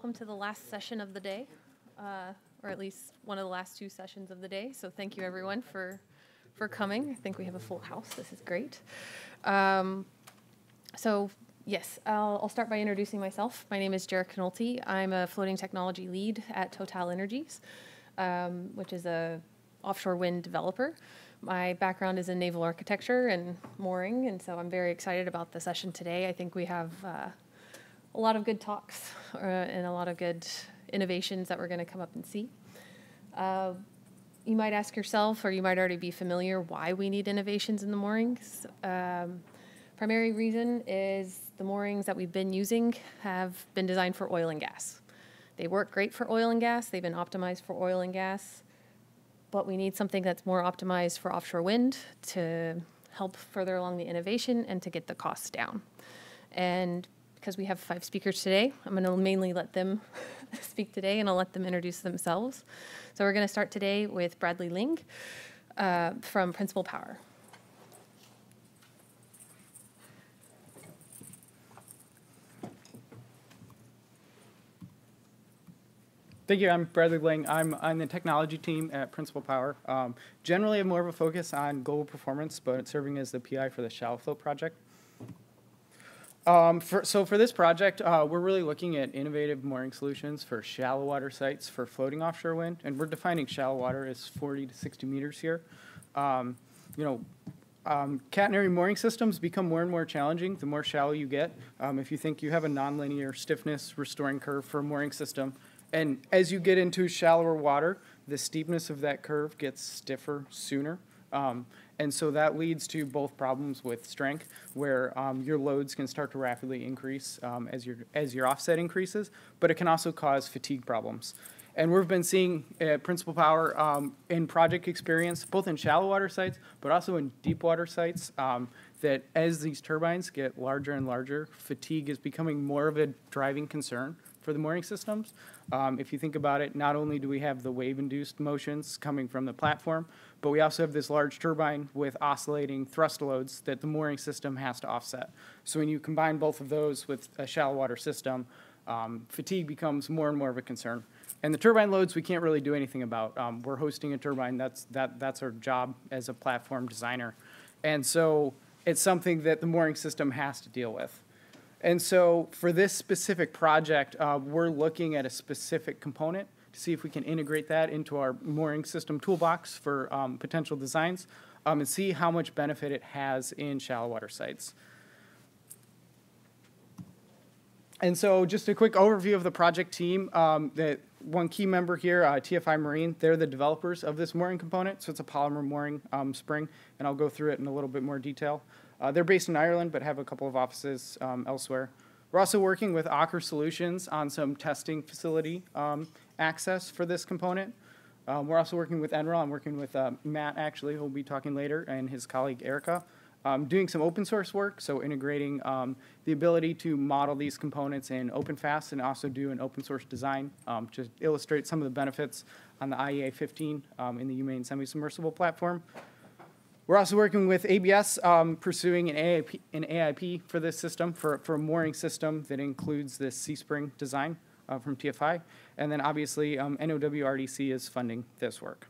welcome to the last session of the day, uh, or at least one of the last two sessions of the day. So thank you, everyone, for, for coming. I think we have a full house. This is great. Um, So, yes, I'll, I'll start by introducing myself. My name is Jerica Nolte. I'm a floating technology lead at Total Energies, um, which is a offshore wind developer. My background is in naval architecture and mooring, and so I'm very excited about the session today. I think we have uh, a lot of good talks uh, and a lot of good innovations that we're going to come up and see. Uh, you might ask yourself, or you might already be familiar, why we need innovations in the moorings. Um, primary reason is the moorings that we've been using have been designed for oil and gas. They work great for oil and gas. They've been optimized for oil and gas, but we need something that's more optimized for offshore wind to help further along the innovation and to get the costs down. And because we have five speakers today, I'm going to mainly let them speak today and I'll let them introduce themselves. So we're going to start today with Bradley Ling uh, from Principle Power. Thank you. I'm Bradley Ling. I'm on the technology team at Principle Power. Um, generally, I have more of a focus on global performance, but serving as the PI for the Shallow Float project. Um, for, so for this project, uh, we're really looking at innovative mooring solutions for shallow water sites for floating offshore wind, and we're defining shallow water as 40 to 60 meters here. Um, you know, um, catenary mooring systems become more and more challenging the more shallow you get. Um, if you think you have a nonlinear stiffness restoring curve for a mooring system, and as you get into shallower water, the steepness of that curve gets stiffer sooner. Um, and so that leads to both problems with strength, where um, your loads can start to rapidly increase um, as, your, as your offset increases, but it can also cause fatigue problems. And we've been seeing at Principle Power um, in project experience, both in shallow water sites, but also in deep water sites, um, that as these turbines get larger and larger, fatigue is becoming more of a driving concern for the mooring systems. Um, if you think about it, not only do we have the wave-induced motions coming from the platform, but we also have this large turbine with oscillating thrust loads that the mooring system has to offset. So when you combine both of those with a shallow water system, um, fatigue becomes more and more of a concern. And the turbine loads we can't really do anything about. Um, we're hosting a turbine. That's that that's our job as a platform designer, and so it's something that the mooring system has to deal with. And so for this specific project, uh, we're looking at a specific component to see if we can integrate that into our mooring system toolbox for um, potential designs um, and see how much benefit it has in shallow water sites. And so just a quick overview of the project team. Um, that one key member here, uh, TFI Marine, they're the developers of this mooring component. So it's a polymer mooring um, spring, and I'll go through it in a little bit more detail. Uh, they're based in Ireland, but have a couple of offices um, elsewhere. We're also working with Aker Solutions on some testing facility um, access for this component. Um, we're also working with NREL. I'm working with uh, Matt, actually, who will be talking later, and his colleague Erica um, doing some open source work, so integrating um, the ability to model these components in OpenFAST and also do an open source design um, to illustrate some of the benefits on the IEA 15 um, in the UMaine semi-submersible platform. We're also working with ABS, um, pursuing an AIP, an AIP for this system, for, for a mooring system that includes this C-spring design uh, from TFI. And then obviously, um, NOWRDC is funding this work.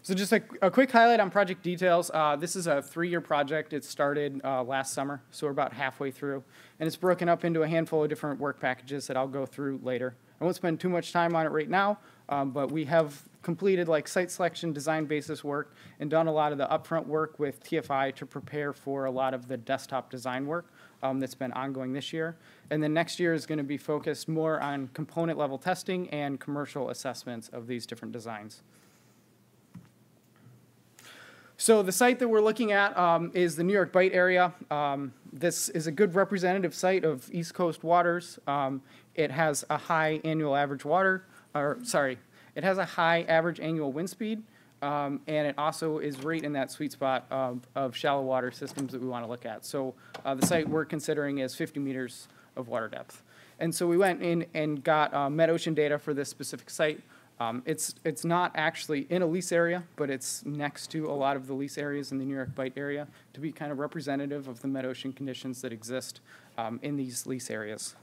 So just a, a, quick highlight on project details. Uh, this is a three-year project. It started uh, last summer, so we're about halfway through. And it's broken up into a handful of different work packages that I'll go through later. I won't spend too much time on it right now, um, but we have completed like site selection, design basis work, and done a lot of the upfront work with TFI to prepare for a lot of the desktop design work um, that's been ongoing this year. And then next year is going to be focused more on component level testing and commercial assessments of these different designs. So the site that we're looking at um, is the New York Bight area. Um, this is a good representative site of East Coast waters. Um, it has a high annual average water, or sorry, it has a high average annual wind speed, um, and it also is right in that sweet spot of, of shallow water systems that we want to look at. So uh, the site we're considering is 50 meters of water depth. And so we went in and got uh, Met-Ocean data for this specific site. Um, it's, it's not actually in a lease area, but it's next to a lot of the lease areas in the New York Bight area to be kind of representative of the Met-Ocean conditions that exist um, in these lease areas.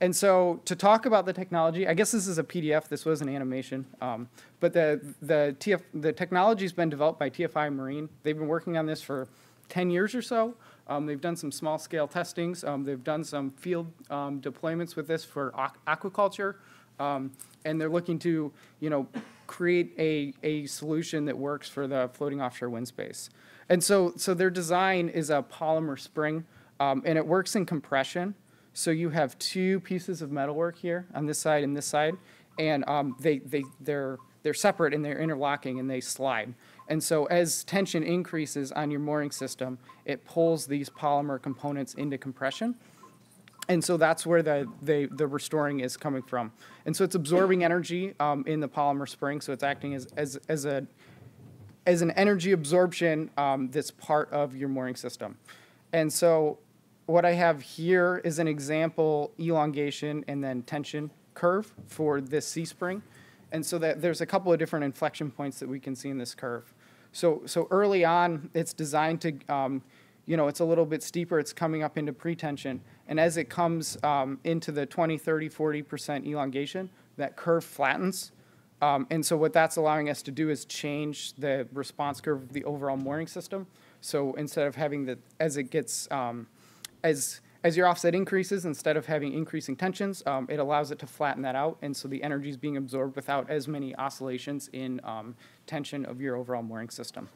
And so to talk about the technology, I guess this is a PDF. This was an animation, um, but the the TF the technology's been developed by TFI Marine. They've been working on this for 10 years or so. Um, they've done some small scale testings. Um, they've done some field um, deployments with this for aqu- aquaculture, um, and they're looking to you know create a a solution that works for the floating offshore wind space. And so so their design is a polymer spring, um, and it works in compression. So you have two pieces of metalwork here on this side and this side, and um, they, they, they're, they're separate and they're interlocking and they slide. And so as tension increases on your mooring system, it pulls these polymer components into compression. And so that's where the, the, the restoring is coming from. And so it's absorbing energy um, in the polymer spring, so it's acting as, as, as a, as an energy absorption um, that's part of your mooring system. And so what I have here is an example elongation and then tension curve for this C-spring. And so that there's a couple of different inflection points that we can see in this curve. So, so early on, it's designed to, um, you know, it's a little bit steeper, it's coming up into pretension. And as it comes um, into the 20, 30, 40% elongation, that curve flattens. Um, and so what that's allowing us to do is change the response curve of the overall mooring system. So instead of having the, as it gets, um, as, as your offset increases, instead of having increasing tensions, um, it allows it to flatten that out, and so the energy is being absorbed without as many oscillations in um, tension of your overall mooring system.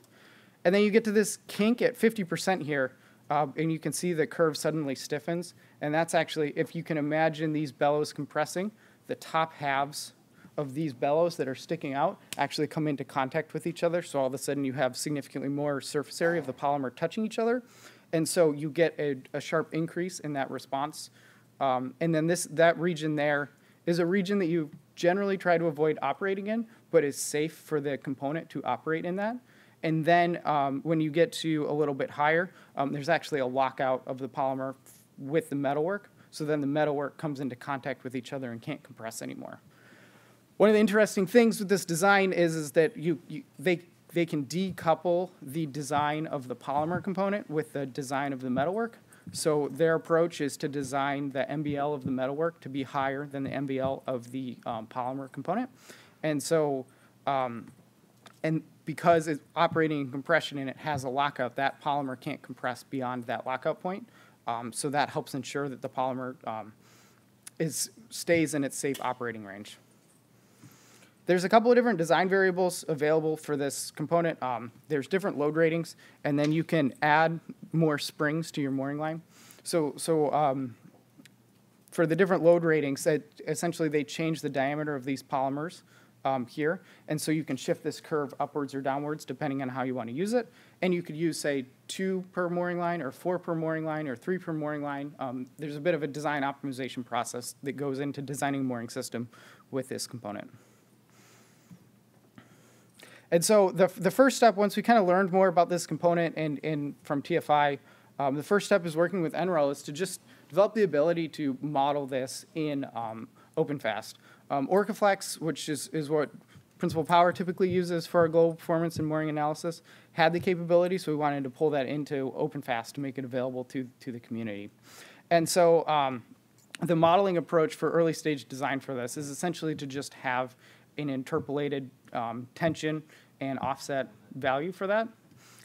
And then you get to this kink at 50% here, uh, and you can see the curve suddenly stiffens, and that's actually, if you can imagine these bellows compressing, the top halves of these bellows that are sticking out actually come into contact with each other, so all of a sudden you have significantly more surface area of the polymer touching each other, and so you get a, a sharp increase in that response. Um, and then this that region there is a region that you generally try to avoid operating in, but is safe for the component to operate in that. And then um, when you get to a little bit higher, um, there's actually a lockout of the polymer with the metalwork. So then the metalwork comes into contact with each other and can't compress anymore. One of the interesting things with this design is, is that you, you they they can decouple the design of the polymer component with the design of the metalwork. So their approach is to design the MBL of the metalwork to be higher than the MBL of the um, polymer component. And so, um, and because it's operating in compression and it has a lockout, that polymer can't compress beyond that lockout point. Um, so that helps ensure that the polymer um, is, stays in its safe operating range. There's a couple of different design variables available for this component. Um, there's different load ratings, and then you can add more springs to your mooring line. So, so um, for the different load ratings, essentially they change the diameter of these polymers um, here, and so you can shift this curve upwards or downwards depending on how you want to use it. And you could use, say, two per mooring line, or four per mooring line, or three per mooring line. Um, there's a bit of a design optimization process that goes into designing a mooring system with this component. And so the, the first step, once we kind of learned more about this component and, and from TFI, um, the first step is working with NREL is to just develop the ability to model this in um, OpenFast. Um, Orcaflex, which is, is what Principle Power typically uses for our global performance and mooring analysis, had the capability, so we wanted to pull that into OpenFast to make it available to, to the community. And so um, the modeling approach for early stage design for this is essentially to just have an interpolated um, tension and offset value for that.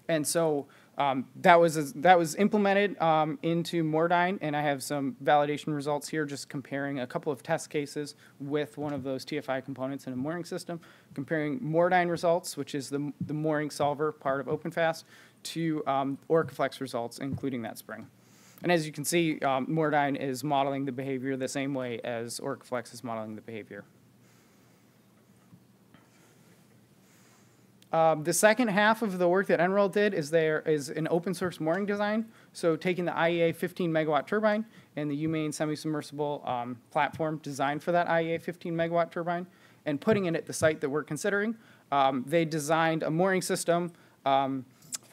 And so um, that was that was implemented um, into MoorDyn, and I have some validation results here, just comparing a couple of test cases with one of those TFI components in a mooring system, comparing MoorDyn results, which is the the mooring solver part of OpenFast, to um, Orcaflex results, including that spring. And as you can see, um, MoorDyn is modeling the behavior the same way as Orcaflex is modeling the behavior. Um, the second half of the work that NREL did is there is an open source mooring design. So taking the IEA 15 megawatt turbine and the UMaine semi-submersible um, platform designed for that IEA 15 megawatt turbine and putting it at the site that we're considering. Um, they designed a mooring system um,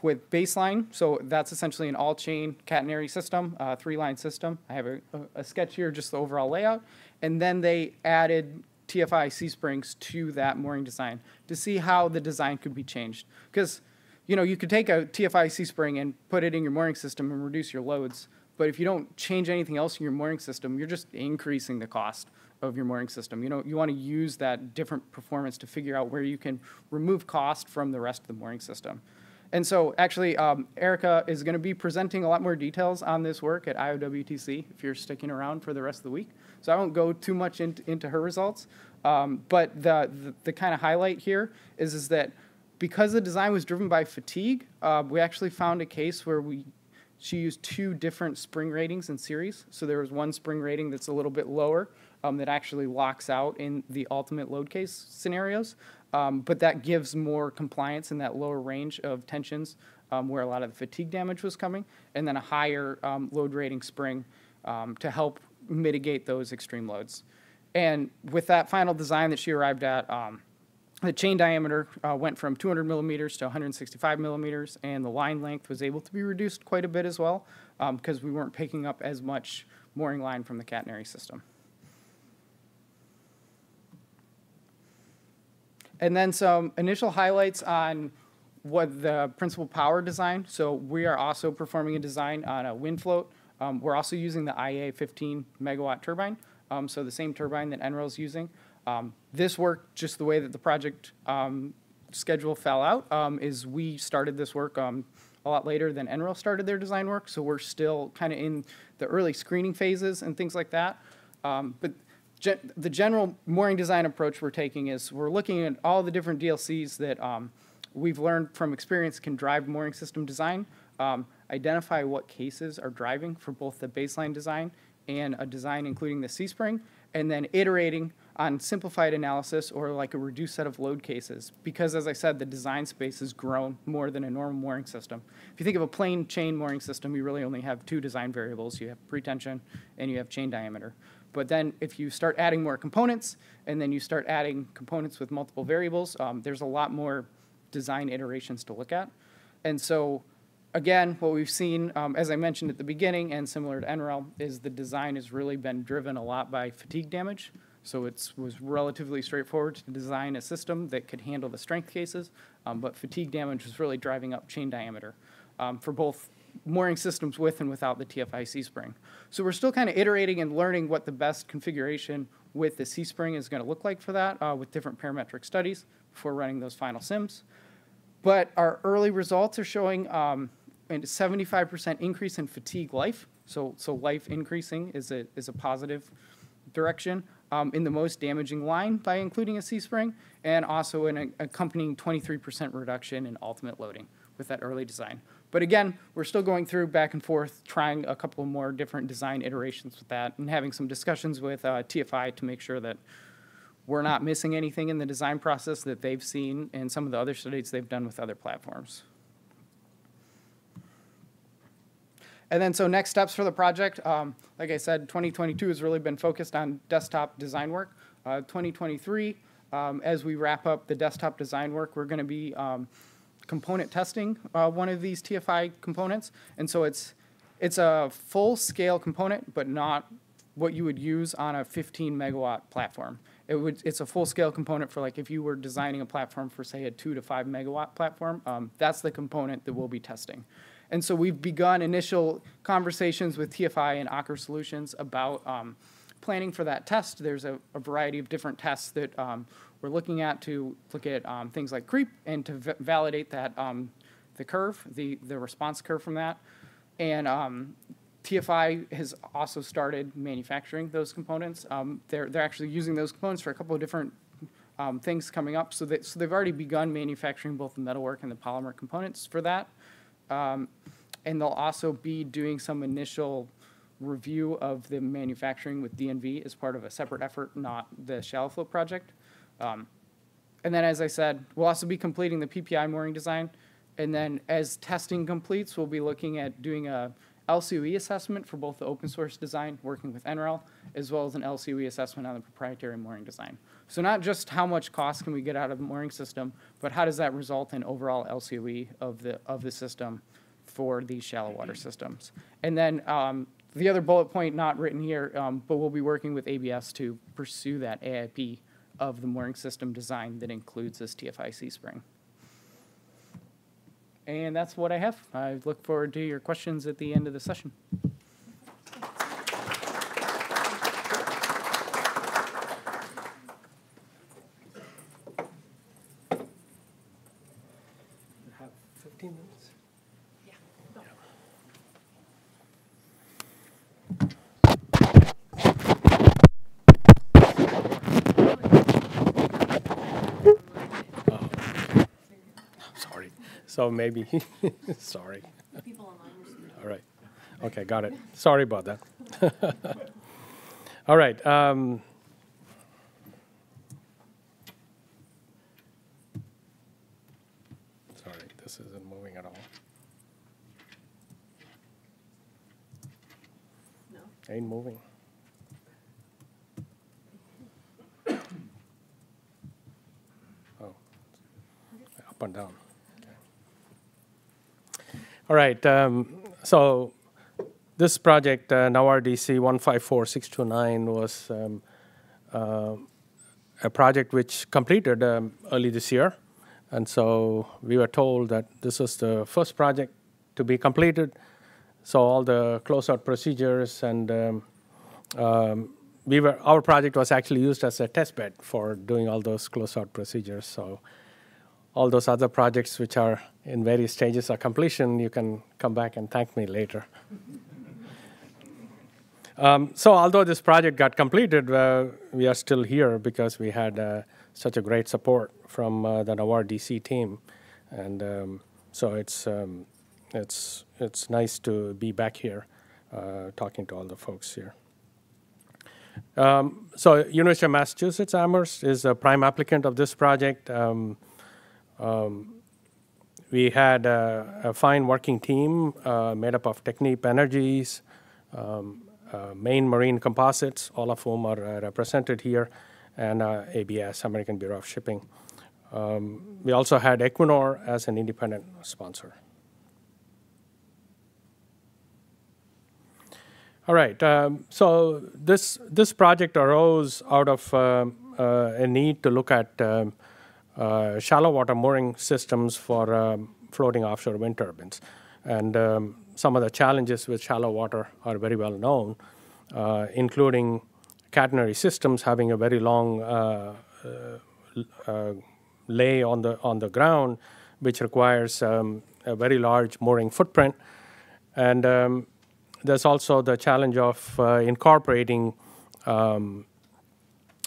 with baseline. So that's essentially an all-chain catenary system, uh, three-line system. I have a, a sketch here, just the overall layout. And then they added TFI C-springs to that mooring design to see how the design could be changed. Because, you know, you could take a TFI C-spring and put it in your mooring system and reduce your loads, But if you don't change anything else in your mooring system, you're just increasing the cost of your mooring system. You know, you want to use that different performance to figure out where you can remove cost from the rest of the mooring system. And so actually, um, Erica is going to be presenting a lot more details on this work at IOWTC if you're sticking around for the rest of the week. So I won't go too much into, her results. Um, but the, the, the kind of highlight here is, is that because the design was driven by fatigue, uh, we actually found a case where we she used two different spring ratings in series. So there was one spring rating that's a little bit lower um, that actually locks out in the ultimate load case scenarios. Um, but that gives more compliance in that lower range of tensions um, where a lot of the fatigue damage was coming, and then a higher um, load rating spring um, to help mitigate those extreme loads. And with that final design that she arrived at, um, the chain diameter uh, went from 200 millimeters to 165 millimeters, and the line length was able to be reduced quite a bit as well because we weren't picking up as much mooring line from the catenary system. And then some initial highlights on what the Principle Power design. So we are also performing a design on a wind float. Um, we're also using the IEA 15 megawatt turbine, um, so the same turbine that NREL is using. Um, this work, just the way that the project um, schedule fell out, um, is we started this work um, a lot later than NREL started their design work, so we're still kind of in the early screening phases and things like that. But gen- the general mooring design approach we're taking is we're looking at all the different DLCs that we've learned from experience can drive mooring system design, um, identify what cases are driving for both the baseline design and a design including the C-spring, and then iterating on simplified analysis or like a reduced set of load cases. Because as I said, the design space has grown more than a normal mooring system. If you think of a plain chain mooring system, you really only have two design variables. You have pretension and you have chain diameter. But then if you start adding more components and then you start adding components with multiple variables, um, there's a lot more design iterations to look at. And so again, what we've seen, um, as I mentioned at the beginning and similar to NREL, is the design has really been driven a lot by fatigue damage. So it was relatively straightforward to design a system that could handle the strength cases, um, but fatigue damage was really driving up chain diameter um, for both mooring systems with and without the TFI C-spring. So we're still kind of iterating and learning what the best configuration with the C-spring is going to look like for that uh, with different parametric studies before running those final sims. But our early results are showing um, a 75% increase in fatigue life. So, so life increasing is a, is a positive direction um, in the most damaging line by including a C-spring, and also an accompanying 23% reduction in ultimate loading with that early design. But again, we're still going through back and forth, trying a couple more different design iterations with that, and having some discussions with uh, TFI to make sure that we're not missing anything in the design process that they've seen and some of the other studies they've done with other platforms. And then, so next steps for the project, um, like I said, 2022 has really been focused on desktop design work. Uh, 2023, um, as we wrap up the desktop design work, we're going to be um, component testing uh, one of these TFI components. And so it's, it's a full-scale component, but not what you would use on a 15 megawatt platform. It would, it's a full-scale component for like if you were designing a platform for say a two to five megawatt platform, um, that's the component that we'll be testing. And so we've begun initial conversations with TFI and Aker Solutions about um, planning for that test. There's a, a variety of different tests that um, we're looking at to look at um, things like creep and to validate that um, the curve, the, the response curve from that. And um, TFI has also started manufacturing those components. Um, they're, they're actually using those components for a couple of different um, things coming up. So, that, so they've already begun manufacturing both the metalwork and the polymer components for that. Um, and they'll also be doing some initial review of the manufacturing with DNV as part of a separate effort, not the shallow float project. Um, and then, as I said, we'll also be completing the PPI mooring design. And then as testing completes, we'll be looking at doing a LCOE assessment for both the open source design, working with NREL, as well as an LCOE assessment on the proprietary mooring design. So not just how much cost can we get out of the mooring system, but how does that result in overall LCOE of the, of the system for these shallow water systems. And then um, the other bullet point not written here, um, but we'll be working with ABS to pursue that AIP of the mooring system design that includes this TFI C-spring. And that's what I have. I look forward to your questions at the end of the session. So maybe, sorry. People All right. Okay, got it. Sorry about that. All right. um, Sorry, this isn't moving at all. No. Ain't moving. Oh, up and down. All right, um, so this project, uh, NOWRDC 154629, was um, uh, a project which completed um, early this year. And so we were told that this was the first project to be completed. So all the closeout procedures and um, um, we were, our project was actually used as a test bed for doing all those closeout procedures. So all those other projects which are in various stages of completion, you can come back and thank me later. Um, so although this project got completed, uh, we are still here because we had uh, such a great support from uh, the NOWRDC team, and um, so it's um, it's it's nice to be back here, uh, talking to all the folks here. Um, so University of Massachusetts Amherst is a prime applicant of this project. Um, we had a, a fine working team uh, made up of Technip Energies, um, uh, Marine Composites, all of whom are uh, represented here, and uh, ABS, American Bureau of Shipping. Um, we also had Equinor as an independent sponsor. All right, um, so this, this project arose out of um, uh, a need to look at um, uh, shallow water mooring systems for um, floating offshore wind turbines. And um, some of the challenges with shallow water are very well known, uh, including catenary systems having a very long uh, uh, lay on the, on the ground, which requires um, a very large mooring footprint. And um, there's also the challenge of incorporating um,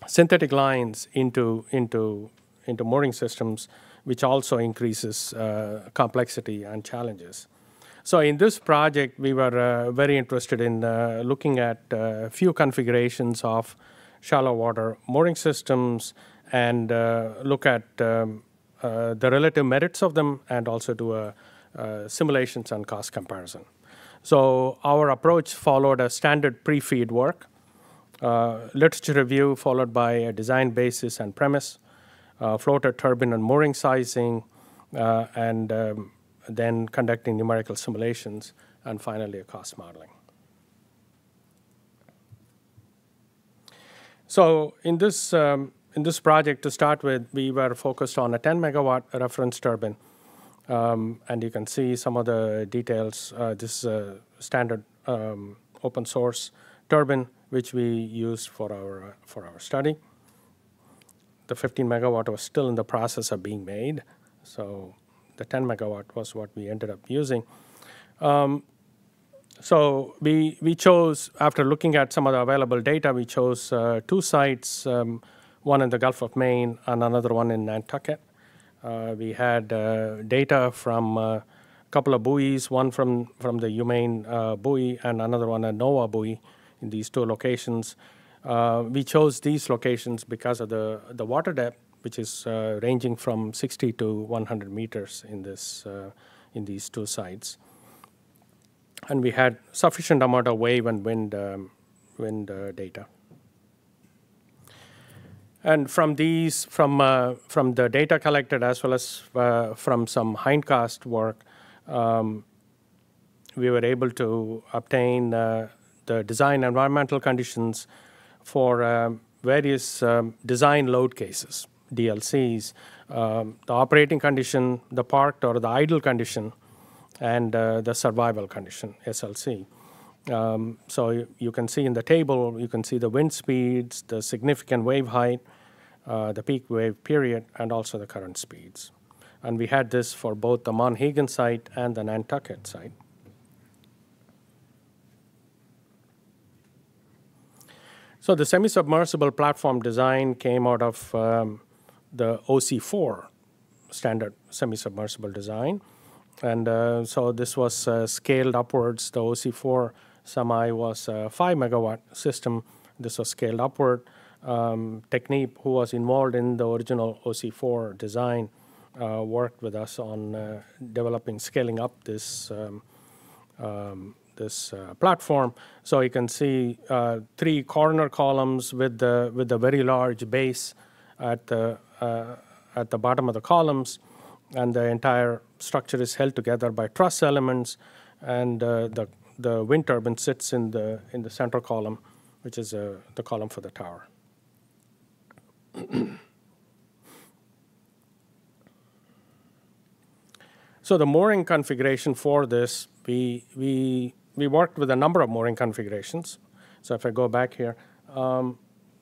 synthetic lines into, into, into mooring systems, which also increases uh, complexity and challenges. So in this project, we were uh, very interested in uh, looking at a few configurations of shallow water mooring systems and uh, look at um, uh, the relative merits of them and also do a, simulations and cost comparison. So our approach followed a standard pre-feed work, uh, literature review followed by a design basis and premise, uh, floater turbine and mooring sizing, uh, and um, then conducting numerical simulations, and finally a cost modeling. So in this, um, in this project to start with, we were focused on a 10 megawatt reference turbine. Um, and you can see some of the details. Uh, this is a standard um, open source turbine, which we used for our, uh, for our study. The 15 megawatt was still in the process of being made. So the 10 megawatt was what we ended up using. Um, so we, we chose, after looking at some of the available data, we chose uh, two sites, um, one in the Gulf of Maine and another one in Nantucket. Uh, we had uh, data from a couple of buoys, one from, from the UMaine uh, buoy and another one a NOAA buoy in these two locations. Uh, we chose these locations because of the, the water depth which is uh, ranging from 60 to 100 meters in, this, uh, in these two sites. And we had sufficient amount of wave and wind, um, wind uh, data. And from these, from, uh, from the data collected as well as uh, from some hindcast work, um, we were able to obtain the design environmental conditions for um, various um, design load cases. DLCs, um, the operating condition, the parked or the idle condition, and uh, the survival condition, SLC. Um, so you, you, can see in the table, you can see the wind speeds, the significant wave height, uh, the peak wave period, and also the current speeds. And we had this for both the Monhegan site and the Nantucket site. So the semi-submersible platform design came out of um, the OC4 standard semi-submersible design. And uh, so this was uh, scaled upwards. The OC4 semi was a 5 megawatt system. This was scaled upward. Um, Technip, who was involved in the original OC4 design, uh, worked with us on uh, developing, scaling up this um, um, this uh, platform. So you can see uh, three corner columns with the with the very large base at the uh, at the bottom of the columns, and the entire structure is held together by truss elements, and uh, the the wind turbine sits in the in the center column, which is uh, the column for the tower. So the mooring configuration for this, we, we, we worked with a number of mooring configurations. So if I go back here, um,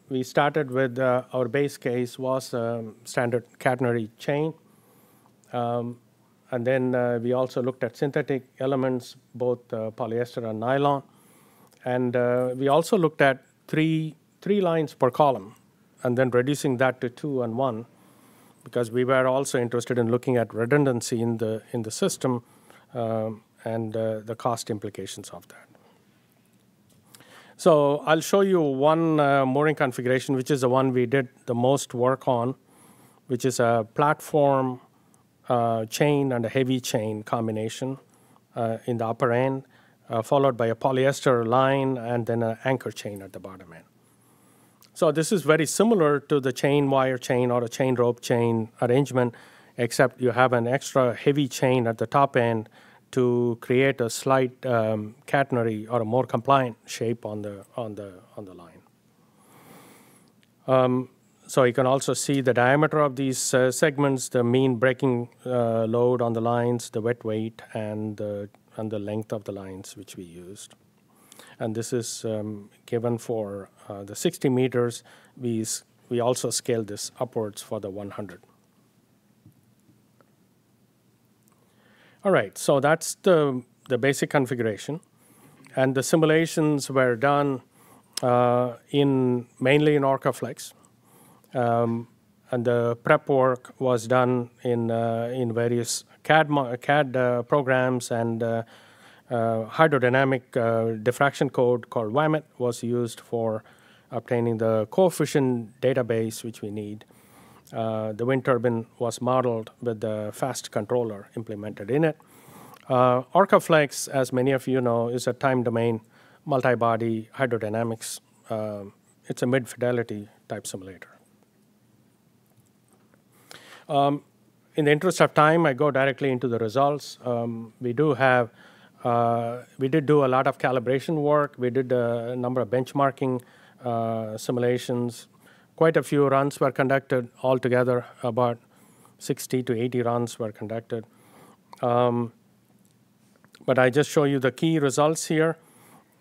we started with uh, our base case was um, standard catenary chain. Um, and then uh, we also looked at synthetic elements, both uh, polyester and nylon. And uh, we also looked at three, three lines per column, and then reducing that to two and one because we were also interested in looking at redundancy in the in the system um, and uh, the cost implications of that. So I'll show you one uh, mooring configuration, which is the one we did the most work on, which is a platform uh, chain and a heavy chain combination uh, in the upper end, uh, followed by a polyester line and then an anchor chain at the bottom end. So this is very similar to the chain wire chain or a chain rope chain arrangement, except you have an extra heavy chain at the top end to create a slight um, catenary or a more compliant shape on the on the on the line. Um, so you can also see the diameter of these uh, segments, the mean breaking uh, load on the lines, the wet weight, and the and the length of the lines which we used and this is um, given for uh, the 60 meters. We, we also scale this upwards for the 100. All right, so that's the, the basic configuration. And the simulations were done uh, in mainly in OrcaFlex. Um, and the prep work was done in, uh, in various CAD, CAD uh, programs and uh, uh, hydrodynamic uh, diffraction code called WAMIT was used for obtaining the coefficient database which we need. Uh, the wind turbine was modeled with the fast controller implemented in it. Uh, OrcaFlex, as many of you know, is a time domain multi-body hydrodynamics. Uh, it's a mid-fidelity type simulator. Um, in the interest of time, I go directly into the results. Um, we do have uh, we did do a lot of calibration work. We did a number of benchmarking uh, simulations. Quite a few runs were conducted altogether. About 60 to 80 runs were conducted. Um, but I just show you the key results here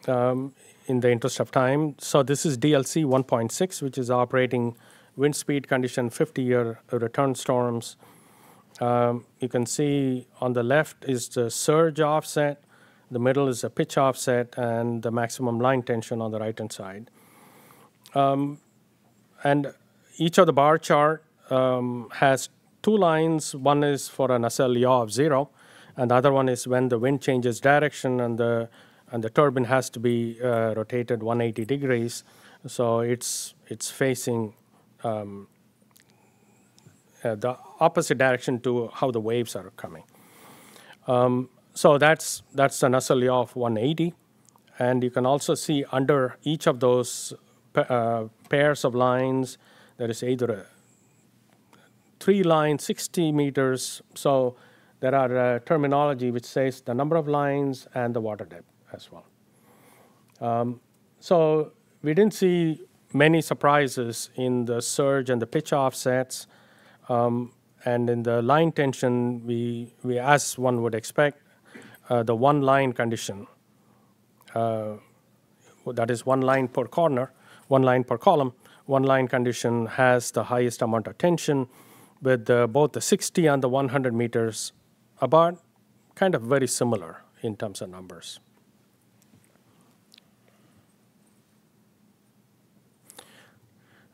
um, in the interest of time. So this is DLC 1.6, which is operating wind speed condition 50-year return storms. Um, you can see on the left is the surge offset, the middle is a pitch offset and the maximum line tension on the right-hand side. Um, and each of the bar chart um, has two lines. One is for an Nacelle yaw of zero, and the other one is when the wind changes direction and the and the turbine has to be uh, rotated 180 degrees. So it's it's facing um, uh, the opposite direction to how the waves are coming. Um, so that's that's an SLE of 180, and you can also see under each of those uh, pairs of lines there is either three lines, 60 meters. So there are uh, terminology which says the number of lines and the water depth as well. Um, so we didn't see many surprises in the surge and the pitch offsets. Um, and in the line tension, we, we, as one would expect, uh, the one line condition, uh, that is one line per corner, one line per column, one line condition has the highest amount of tension with uh, both the 60 and the 100 meters about kind of very similar in terms of numbers.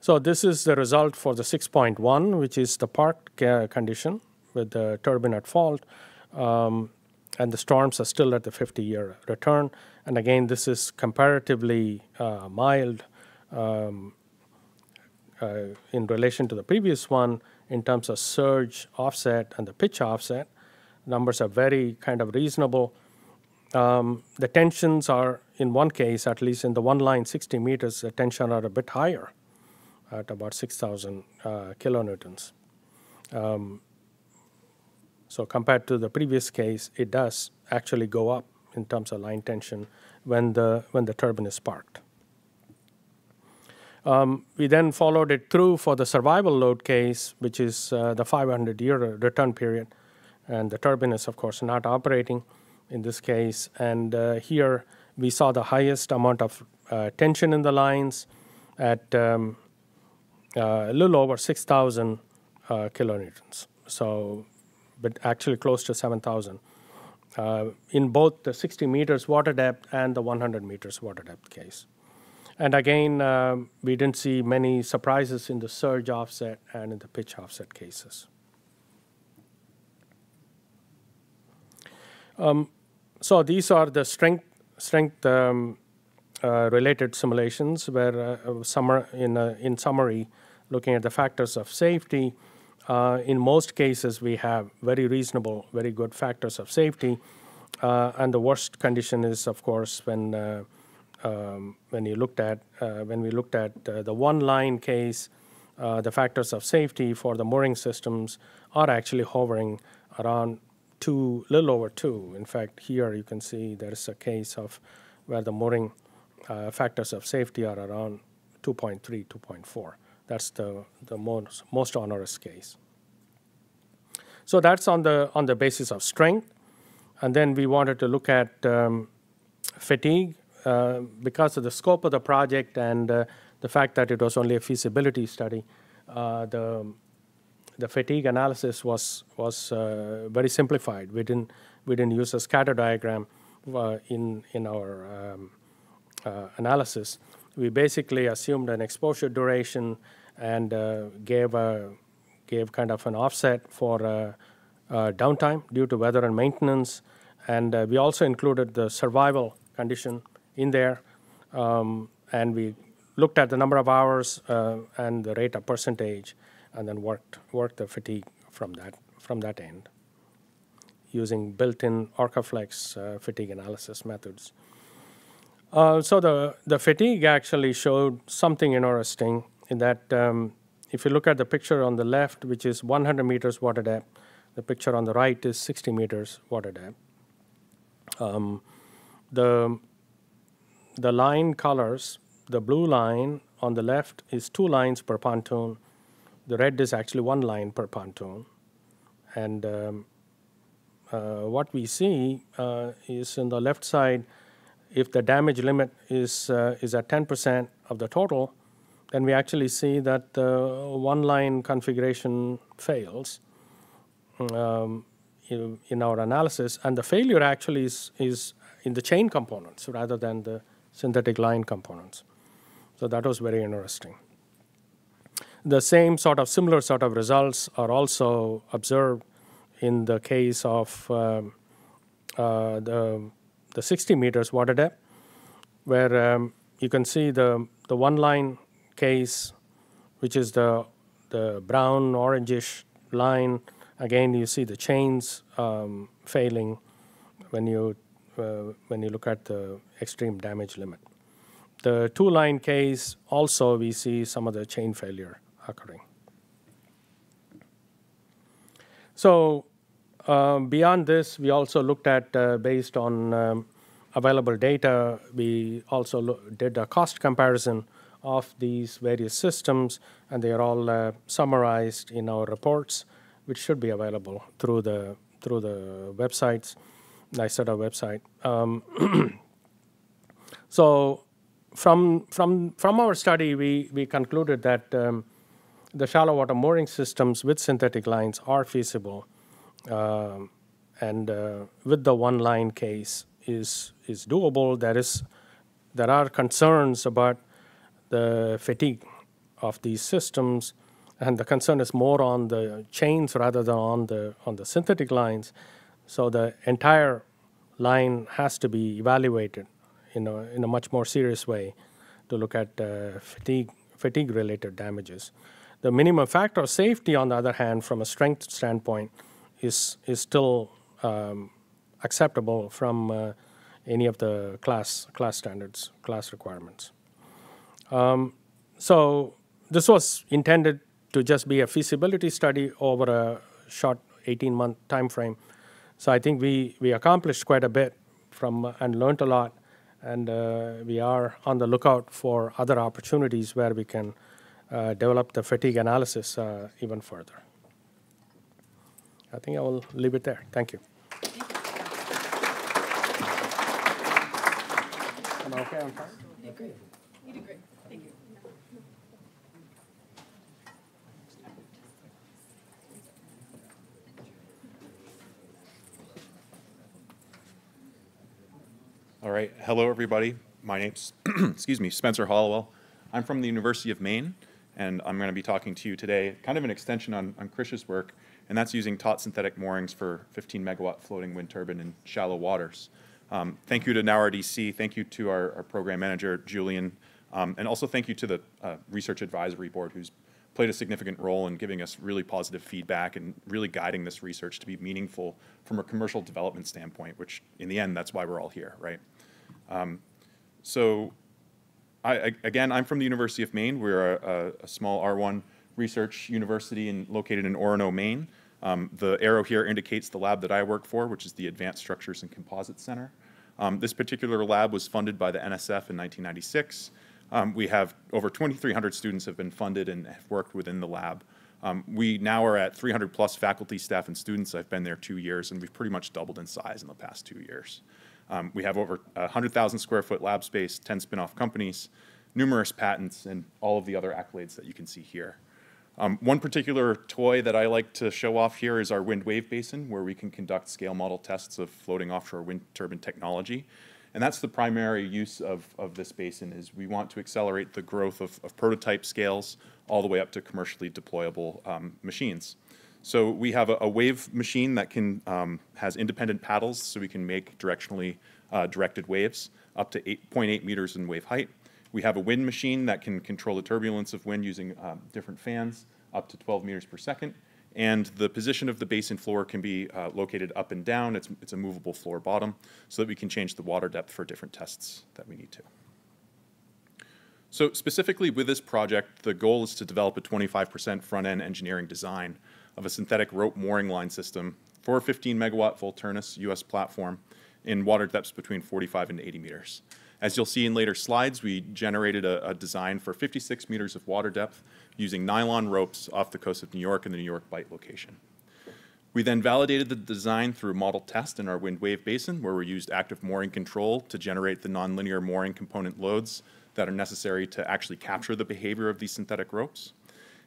So this is the result for the 6.1, which is the park condition with the turbine at fault. um, and the storms are still at the 50-year return. And again, this is comparatively uh, mild um, uh, in relation to the previous one in terms of surge offset and the pitch offset. Numbers are very kind of reasonable. Um, the tensions are, in one case, at least in the one line 60 meters, the tension are a bit higher at about 6,000 uh, kilonewtons. Um, so compared to the previous case, it does actually go up in terms of line tension when the, when the turbine is parked. Um, we then followed it through for the survival load case, which is uh, the 500 year return period. And the turbine is, of course, not operating in this case. And uh, here we saw the highest amount of uh, tension in the lines at um, uh, a little over 6,000 uh, kilonewtons. So, but actually close to 7,000 uh, in both the 60 meters water depth and the 100 meters water depth case. And again, um, we didn't see many surprises in the surge offset and in the pitch offset cases. Um, so these are the strength strength um, uh, related simulations where uh, summer in uh, in summary, looking at the factors of safety. Uh, in most cases, we have very reasonable, very good factors of safety, uh, and the worst condition is, of course, when um, when you looked at when we looked at the one line case, the factors of safety for the mooring systems are actually hovering around two, little over two. In fact, here you can see there is a case of where the mooring uh, factors of safety are around 2.3, 2.4. That's the, the most, most onerous case. So that's on the, on the basis of strength. And then we wanted to look at um, fatigue uh, because of the scope of the project and uh, the fact that it was only a feasibility study. Uh, the the fatigue analysis was was uh, very simplified. We didn't we didn't use a scatter diagram uh, in in our um, uh, analysis. We basically assumed an exposure duration and uh, gave a gave kind of an offset for uh, uh, downtime due to weather and maintenance, and we also included the survival condition in there, um, and we looked at the number of hours and the rate of percentage and then worked worked the fatigue from that from that end using built-in Orcaflex uh, fatigue analysis methods. Uh, so the, the fatigue actually showed something interesting in that um, if you look at the picture on the left, which is 100 meters water depth, the picture on the right is 60 meters water depth. Um, the, the line colors, the blue line on the left is two lines per pontoon, the red is actually one line per pontoon. And um, uh, what we see uh, is in the left side, if the damage limit is, uh, is at 10% of the total, then we actually see that the one line configuration fails um, in, in, our analysis. And the failure actually is, is in the chain components rather than the synthetic line components. So that was very interesting. The same sort of similar sort of results are also observed in the case of um, uh, the, the 60 meters water depth, where um, you can see the, the one line case, which is the, the brown orangish line. Again, you see the chains um, failing when you, when you look at the extreme damage limit. The two line case also we see some of the chain failure occurring. So um, beyond this, we also looked at, uh, based on um, available data, we also did a cost comparison of these various systems, and they are all uh, summarized in our reports, which should be available through the through the websites, NYSERDA website. Um, so from from from our study, we we concluded that um, the shallow water mooring systems with synthetic lines are feasible, um, and uh, with the one line case is is doable. There is there are concerns about the fatigue of these systems, and the concern is more on the chains rather than on the on the synthetic lines. So the entire line has to be evaluated in a, in a much more serious way to look at uh, fatigue fatigue related damages. The minimum factor of safety, on the other hand, from a strength standpoint, is is still um, acceptable from uh, any of the class class standards, class requirements. Um, so this was intended to just be a feasibility study over a short 18 month time frame. So I think we we accomplished quite a bit from and learned a lot, and uh, we are on the lookout for other opportunities where we can uh, develop the fatigue analysis uh, even further. I think I will leave it there. Thank you. Am I okay on time? You did great. All right. Hello, everybody. My name's, excuse me, Spencer Hallowell. I'm from the University of Maine, and I'm going to be talking to you today, kind of an extension on, on Krish's work, and that's using taut synthetic moorings for 15 megawatt floating wind turbine in shallow waters. Um, thank you to NOWRDC. Thank you to our, our program manager, Julian. Um, and also thank you to the uh, Research Advisory Board, who's played a significant role in giving us really positive feedback and really guiding this research to be meaningful from a commercial development standpoint, which in the end, that's why we're all here, right? Um, so I, again, I'm from the University of Maine. We're a, a, a small R1 research university in, located in Orono, Maine. Um, the arrow here indicates the lab that I work for, which is the Advanced Structures and Composites Center. Um, this particular lab was funded by the NSF in 1996. Um, we have over 2,300 students have been funded and have worked within the lab. Um, we now are at 300 plus faculty, staff, and students. I've been there two years, and we've pretty much doubled in size in the past two years. Um, we have over 100,000 square foot lab space, 10 spin-off companies, numerous patents, and all of the other accolades that you can see here. Um, one particular toy that I like to show off here is our wind wave basin, where we can conduct scale model tests of floating offshore wind turbine technology. And that's the primary use of, of this basin is we want to accelerate the growth of, of prototype scales all the way up to commercially deployable um, machines. So we have a, a wave machine that can um, has independent paddles, so we can make directionally uh, directed waves up to 8.8 meters in wave height. We have a wind machine that can control the turbulence of wind using um, different fans up to 12 meters per second. And the position of the basin floor can be uh, located up and down. It's, it's a movable floor bottom so that we can change the water depth for different tests that we need to. So specifically with this project, the goal is to develop a 25% front-end engineering design of a synthetic rope mooring line system for a 15 megawatt VolturnUS-S platform in water depths between 45 and 80 meters. As you'll see in later slides, we generated a, a, design for 56 meters of water depth using nylon ropes off the coast of New York in the New York Bight location. We then validated the design through model test in our wind wave basin, where we used active mooring control to generate the nonlinear mooring component loads that are necessary to actually capture the behavior of these synthetic ropes.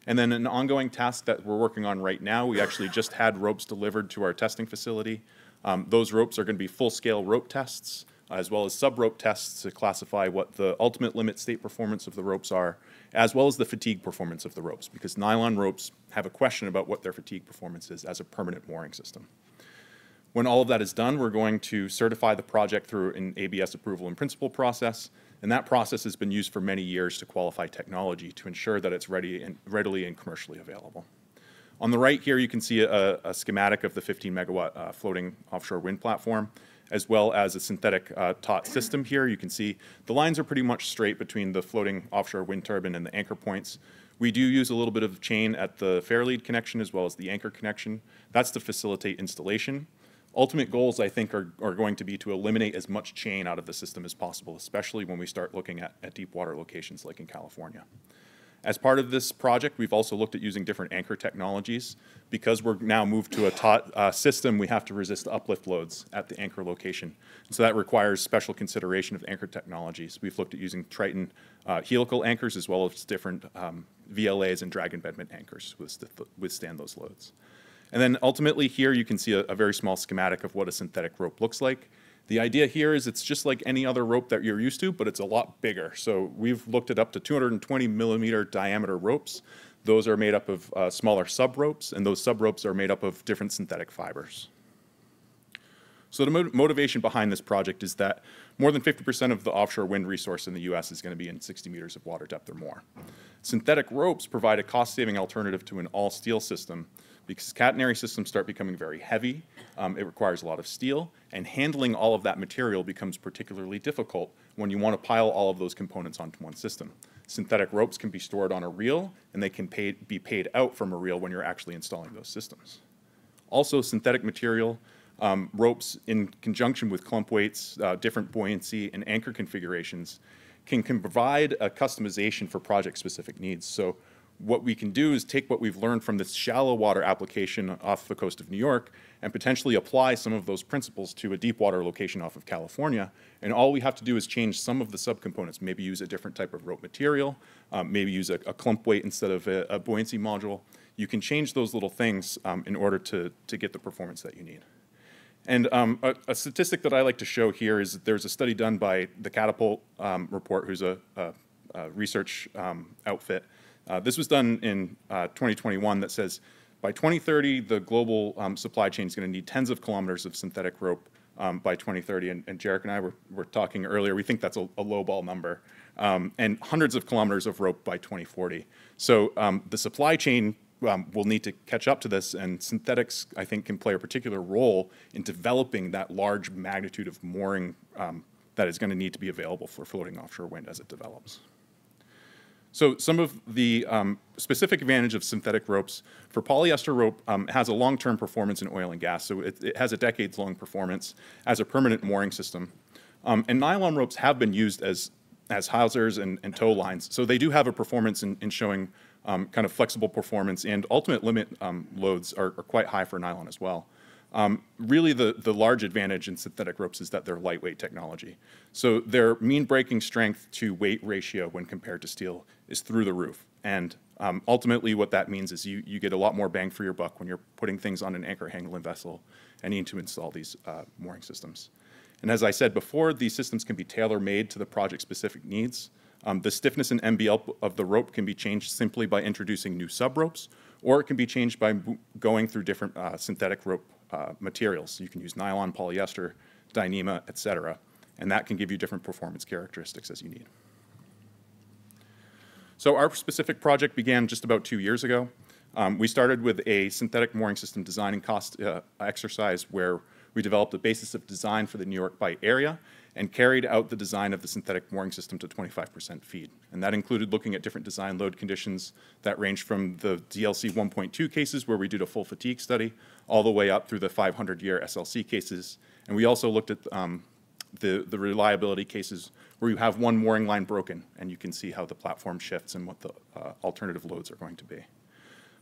And then an ongoing task that we're working on right now, we actually just had ropes delivered to our testing facility. Um, those ropes are going to be full-scale rope tests, as well as sub-rope tests to classify what the ultimate limit state performance of the ropes are, as well as the fatigue performance of the ropes, because nylon ropes have a question about what their fatigue performance is as a permanent mooring system. When all of that is done, we're going to certify the project through an ABS approval in principle process, and that process has been used for many years to qualify technology to ensure that it's ready and readily and commercially available. On the right here, you can see a, a schematic of the 15 megawatt uh, floating offshore wind platform, as well as a synthetic uh, taut system here. You can see the lines are pretty much straight between the floating offshore wind turbine and the anchor points. We do use a little bit of chain at the fairlead connection as well as the anchor connection. That's to facilitate installation. Ultimate goals, I think, are, are going to be to eliminate as much chain out of the system as possible, especially when we start looking at, at deep water locations like in California. As part of this project, we've also looked at using different anchor technologies. Because we're now moved to a taut uh, system, we have to resist uplift loads at the anchor location. So that requires special consideration of anchor technologies. We've looked at using Triton uh, helical anchors as well as different um, VLAs and drag embedment anchors to withstand those loads. And then ultimately here you can see a, a very small schematic of what a synthetic rope looks like. The idea here is it's just like any other rope that you're used to, but it's a lot bigger. So we've looked at up to 220 millimeter diameter ropes. Those are made up of uh, smaller sub ropes, and those sub ropes are made up of different synthetic fibers. So the mo- motivation behind this project is that more than 50% of the offshore wind resource in the US is going to be in 60 meters of water depth or more. Synthetic ropes provide a cost-saving alternative to an all-steel system because catenary systems start becoming very heavy. Um, it requires a lot of steel, and handling all of that material becomes particularly difficult when you want to pile all of those components onto one system. Synthetic ropes can be stored on a reel, and they can pay, be paid out from a reel when you're actually installing those systems. Also, synthetic material um, ropes in conjunction with clump weights, uh, different buoyancy, and anchor configurations can, can provide a customization for project-specific needs. So what we can do is take what we've learned from this shallow water application off the coast of New York and potentially apply some of those principles to a deep water location off of California. And all we have to do is change some of the subcomponents, maybe use a different type of rope material, um, maybe use a, a clump weight instead of a, a buoyancy module. You can change those little things um, in order to, to get the performance that you need. And um, a, a statistic that I like to show here is that there's a study done by the Catapult um, Report, who's a, a, research um, outfit. Uh, this was done in uh, 2021 that says by 2030, the global um, supply chain is going to need tens of kilometers of synthetic rope um, by 2030. And, and Jerica and I were, were talking earlier, we think that's a, a lowball number. Um, and hundreds of kilometers of rope by 2040. So um, the supply chain um, will need to catch up to this, and synthetics, I think, can play a particular role in developing that large magnitude of mooring um, that is going to need to be available for floating offshore wind as it develops. So some of the um, specific advantage of synthetic ropes for polyester rope um, has a long-term performance in oil and gas. So it, it has a decades-long performance as a permanent mooring system. Um, and nylon ropes have been used as as hawsers and, and tow lines. So they do have a performance in, in showing um, kind of flexible performance and ultimate limit um, loads are, are, quite high for nylon as well. Um, really, the, the large advantage in synthetic ropes is that they're lightweight technology. So their mean breaking strength to weight ratio when compared to steel is through the roof. And um, ultimately, what that means is you, you get a lot more bang for your buck when you're putting things on an anchor handling vessel and need to install these uh, mooring systems. And as I said before, these systems can be tailor-made to the project-specific needs. Um, the stiffness and MBL of the rope can be changed simply by introducing new sub-ropes, or it can be changed by going through different uh, synthetic rope uh, materials. You can use nylon, polyester, Dyneema, et cetera, and that can give you different performance characteristics as you need. So our specific project began just about two years ago. Um, we started with a synthetic mooring system design and cost uh, exercise where we developed a basis of design for the New York Bight area and carried out the design of the synthetic mooring system to 25% FEED. And that included looking at different design load conditions that ranged from the DLC 1.2 cases where we did a full fatigue study all the way up through the 500-year SLC cases. And we also looked at um, the, the reliability cases where you have one mooring line broken and you can see how the platform shifts and what the uh, alternative loads are going to be.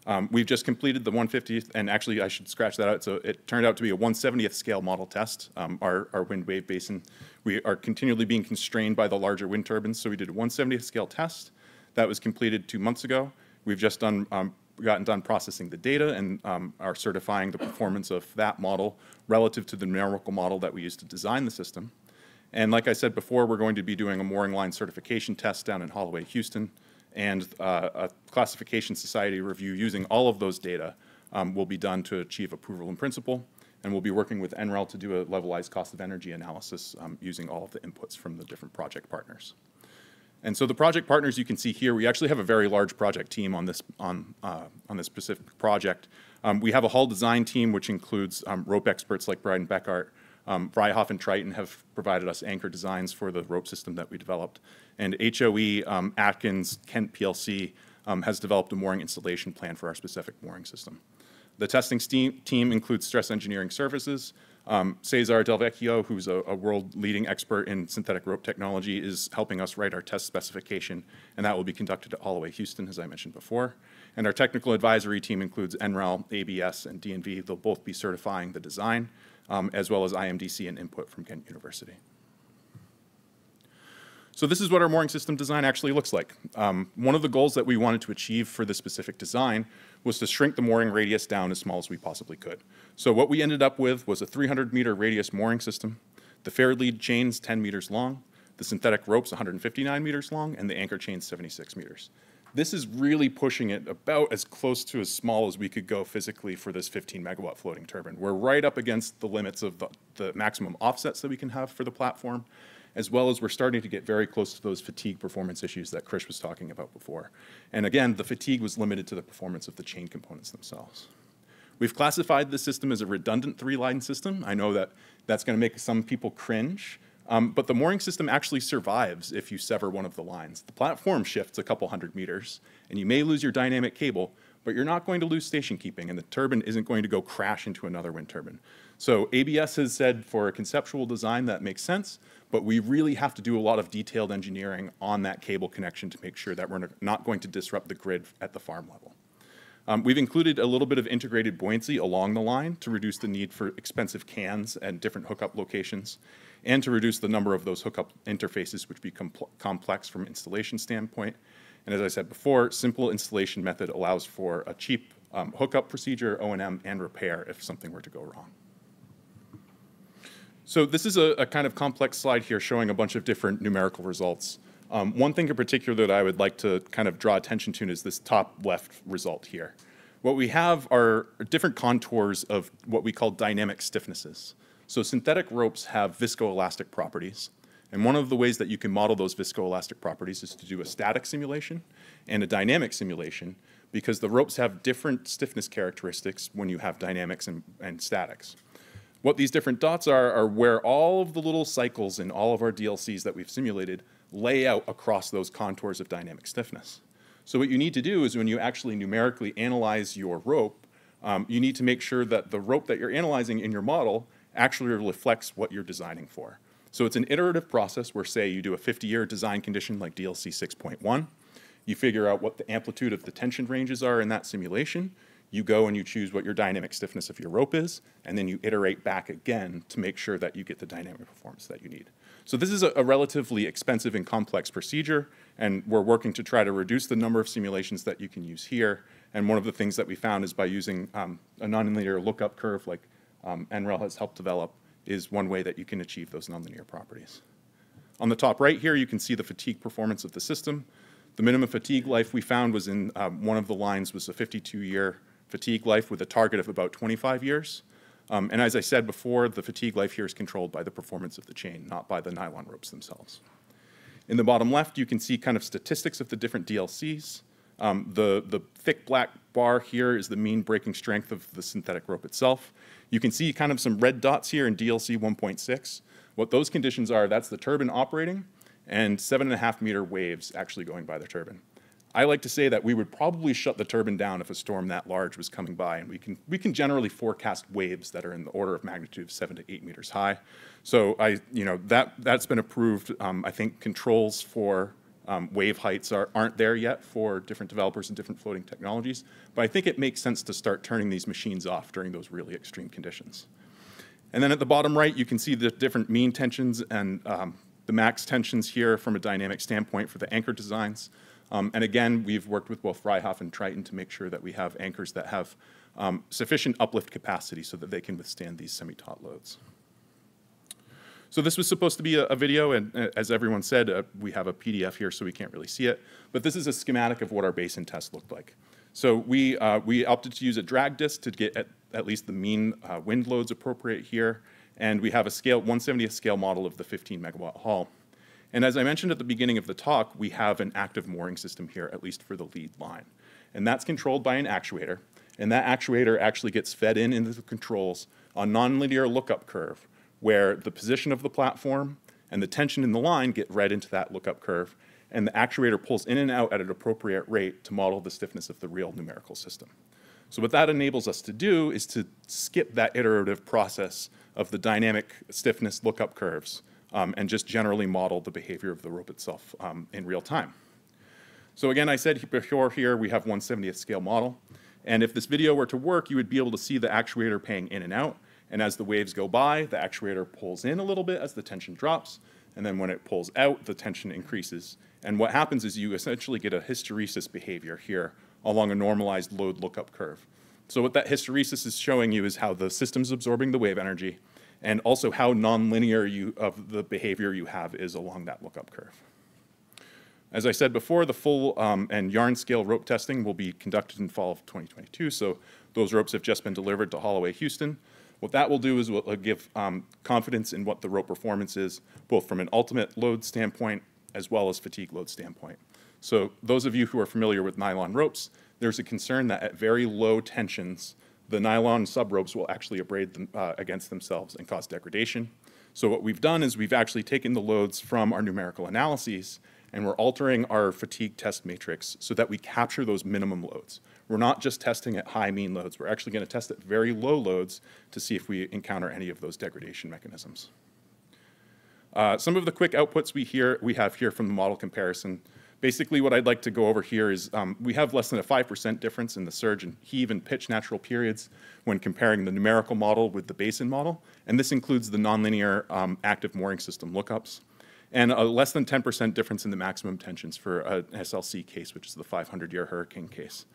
Um, we've just completed the 150th, and actually I should scratch that out. So it turned out to be a 170th scale model test. Um, our, our wind wave basin, we are continually being constrained by the larger wind turbines. So we did a 170th scale test that was completed two months ago. We've just done um, gotten done processing the data and um, are certifying the performance of that model relative to the numerical model that we used to design the system. And like I said before, we're going to be doing a mooring line certification test down in Holloway, Houston and uh, a classification society review using all of those data um, will be done to achieve approval in principle. And we'll be working with NREL to do a levelized cost of energy analysis um, using all of the inputs from the different project partners. And so the project partners you can see here, we actually have a very large project team on this, on, uh, on this specific project. Um, we have a hull design team, which includes um, rope experts like Bridon-Bekaert, um, and Triton have provided us anchor designs for the rope system that we developed. And HOE, um, Atkins, Kent PLC um, has developed a mooring installation plan for our specific mooring system. The testing team includes Stress Engineering Services. Um, Cesar Del Vecchio, who's a, a world-leading expert in synthetic rope technology, is helping us write our test specification, and that will be conducted at Holloway Houston, as I mentioned before. And our technical advisory team includes NREL, ABS, and DNV. They'll both be certifying the design um, as well as IMDC and input from Kent University. So this is what our mooring system design actually looks like. Um, one of the goals that we wanted to achieve for this specific design was to shrink the mooring radius down as small as we possibly could. So what we ended up with was a 300 meter radius mooring system. The fair lead chain's 10 meters long, the synthetic rope's 159 meters long, and the anchor chain's 76 meters. This is really pushing it about as close to as small as we could go physically for this 15 megawatt floating turbine. We're right up against the limits of the, the maximum offsets that we can have for the platform, as well as we're starting to get very close to those fatigue performance issues that Krish was talking about before. And again, the fatigue was limited to the performance of the chain components themselves. We've classified the system as a redundant three-line system. I know that that's going to make some people cringe, um, but the mooring system actually survives if you sever one of the lines. The platform shifts a couple hundred meters, and you may lose your dynamic cable, but you're not going to lose station keeping, and the turbine isn't going to go crash into another wind turbine. So ABS has said for a conceptual design that makes sense, but we really have to do a lot of detailed engineering on that cable connection to make sure that we're not going to disrupt the grid at the farm level. Um, we've included a little bit of integrated buoyancy along the line to reduce the need for expensive cans and different hookup locations, and to reduce the number of those hookup interfaces, which become complex from installation standpoint. And as I said before, simple installation method allows for a cheap um, hookup procedure, O&M, and repair if something were to go wrong. So this is a, a, kind of complex slide here showing a bunch of different numerical results. Um, one thing in particular that I would like to kind of draw attention to is this top left result here. What we have are different contours of what we call dynamic stiffnesses. So synthetic ropes have viscoelastic properties. And one of the ways that you can model those viscoelastic properties is to do a static simulation and a dynamic simulation because the ropes have different stiffness characteristics when you have dynamics and, and statics. What these different dots are, are where all of the little cycles in all of our DLCs that we've simulated lay out across those contours of dynamic stiffness. So what you need to do is when you actually numerically analyze your rope, um, you need to make sure that the rope that you're analyzing in your model actually reflects what you're designing for. So it's an iterative process where, say, you do a 50-year design condition like DLC 6.1. You figure out what the amplitude of the tension ranges are in that simulation you go and you choose what your dynamic stiffness of your rope is, and then you iterate back again to make sure that you get the dynamic performance that you need. So this is a, a, relatively expensive and complex procedure, and we're working to try to reduce the number of simulations that you can use here. And one of the things that we found is by using um, a nonlinear lookup curve like um, NREL has helped develop is one way that you can achieve those nonlinear properties. On the top right here, you can see the fatigue performance of the system. The minimum fatigue life we found was in um, one of the lines was a 52-year fatigue life with a target of about 25 years. Um, and as I said before, the fatigue life here is controlled by the performance of the chain, not by the nylon ropes themselves. In the bottom left, you can see kind of statistics of the different DLCs. Um, the, the thick black bar here is the mean breaking strength of the synthetic rope itself. You can see kind of some red dots here in DLC 1.6. What those conditions are, that's the turbine operating and seven and a half meter waves actually going by the turbine. I like to say that we would probably shut the turbine down if a storm that large was coming by, and we can, we can generally forecast waves that are in the order of magnitude of seven to eight meters high. So I, you know, that, that's been approved. Um, I think controls for um, wave heights are, aren't there yet for different developers and different floating technologies, but I think it makes sense to start turning these machines off during those really extreme conditions. And then at the bottom right, you can see the different mean tensions and um, the max tensions here from a dynamic standpoint for the anchor designs. Um, and again, we've worked with both Vryhof and Triton to make sure that we have anchors that have um, sufficient uplift capacity so that they can withstand these semi-taut loads. So this was supposed to be a, a video, and uh, as everyone said, uh, we have a PDF here, so we can't really see it. But this is a schematic of what our basin test looked like. So we, uh, we opted to use a drag disc to get at, at least the mean uh, wind loads appropriate here. And we have a scale, 170th scale model of the 15 megawatt hull. And as I mentioned at the beginning of the talk, we have an active mooring system here, at least for the lead line. And that's controlled by an actuator. And that actuator actually gets fed in into the controls on a nonlinear lookup curve, where the position of the platform and the tension in the line get read into that lookup curve, and the actuator pulls in and out at an appropriate rate to model the stiffness of the real numerical system. So what that enables us to do is to skip that iterative process of the dynamic stiffness lookup curves um, and just generally model the behavior of the rope itself um, in real time. So again, I said before here we have 170th scale model. And if this video were to work, you would be able to see the actuator paying in and out. And as the waves go by, the actuator pulls in a little bit as the tension drops. And then when it pulls out, the tension increases. And what happens is you essentially get a hysteresis behavior here along a normalized load lookup curve. So what that hysteresis is showing you is how the system's absorbing the wave energy and also how nonlinear you, of the behavior you have is along that lookup curve. As I said before, the full um, and yarn scale rope testing will be conducted in fall of 2022. So those ropes have just been delivered to Holloway Houston. What that will do is will uh, give um, confidence in what the rope performance is, both from an ultimate load standpoint as well as fatigue load standpoint. So those of you who are familiar with nylon ropes, there's a concern that at very low tensions, the nylon sub ropes will actually abrade them, uh, against themselves and cause degradation. So what we've done is we've actually taken the loads from our numerical analyses and we're altering our fatigue test matrix so that we capture those minimum loads. We're not just testing at high mean loads. We're actually going to test at very low loads to see if we encounter any of those degradation mechanisms. Uh, some of the quick outputs we hear we have here from the model comparison. Basically, what I'd like to go over here is um, we have less than a 5% difference in the surge and heave and pitch natural periods when comparing the numerical model with the basin model, and this includes the nonlinear um, active mooring system lookups, and a less than 10% difference in the maximum tensions for an SLC case, which is the 500-year hurricane case.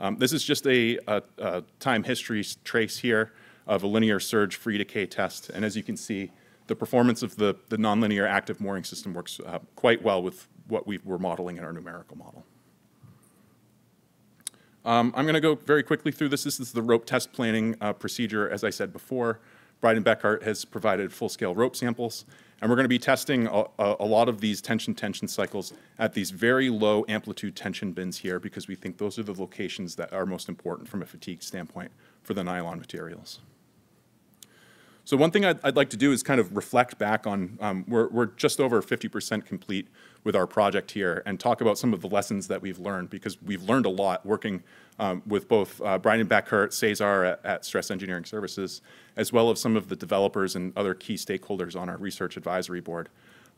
Um, this is just a, a, a time history trace here of a linear surge free decay test, and as you can see, the performance of the, the nonlinear active mooring system works uh, quite well with what we were modeling in our numerical model. Um, I'm going to go very quickly through this. This is the rope test planning uh, procedure. As I said before, Bridon-Bekaert has provided full-scale rope samples, and we're going to be testing a, a, a lot of these tension-tension cycles at these very low amplitude tension bins here because we think those are the locations that are most important from a fatigue standpoint for the nylon materials. So one thing I'd, I'd, like to do is kind of reflect back on, um, we're, we're just over 50% complete with our project here and talk about some of the lessons that we've learned because we've learned a lot working um, with both uh, Bridon-Bekaert, Cesar at, at, Stress Engineering Services, as well as some of the developers and other key stakeholders on our research advisory board.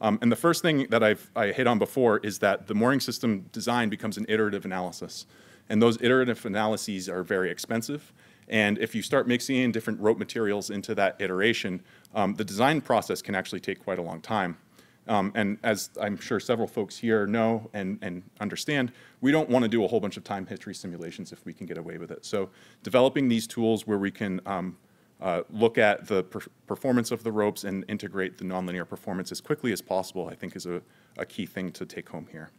Um, and the first thing that I've I hit on before is that the mooring system design becomes an iterative analysis. And those iterative analyses are very expensive and if you start mixing in different rope materials into that iteration, um, the design process can actually take quite a long time. Um, and as I'm sure several folks here know and, and understand, we don't want to do a whole bunch of time history simulations if we can get away with it. So developing these tools where we can um, uh, look at the per performance of the ropes and integrate the nonlinear performance as quickly as possible, I think is a, a key thing to take home here.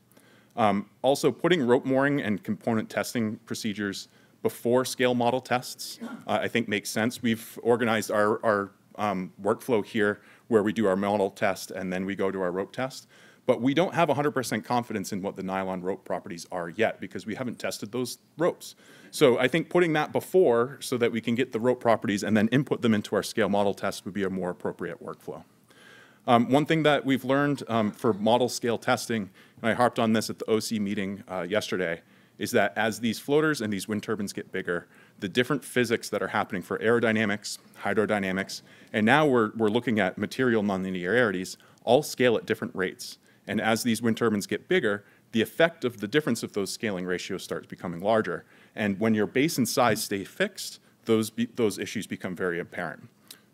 Um, also, putting rope mooring and component testing procedures before scale model tests, uh, I think makes sense. We've organized our, our um, workflow here where we do our model test and then we go to our rope test. But we don't have 100% confidence in what the nylon rope properties are yet because we haven't tested those ropes. So I think putting that before so that we can get the rope properties and then input them into our scale model test would be a more appropriate workflow. Um, one thing that we've learned um, for model scale testing, and I harped on this at the OC meeting uh, yesterday, is that as these floaters and these wind turbines get bigger, the different physics that are happening for aerodynamics, hydrodynamics, and now we're, we're looking at material nonlinearities, all scale at different rates. And as these wind turbines get bigger, the effect of the difference of those scaling ratios starts becoming larger. And when your basin size stay fixed, those, be, those issues become very apparent.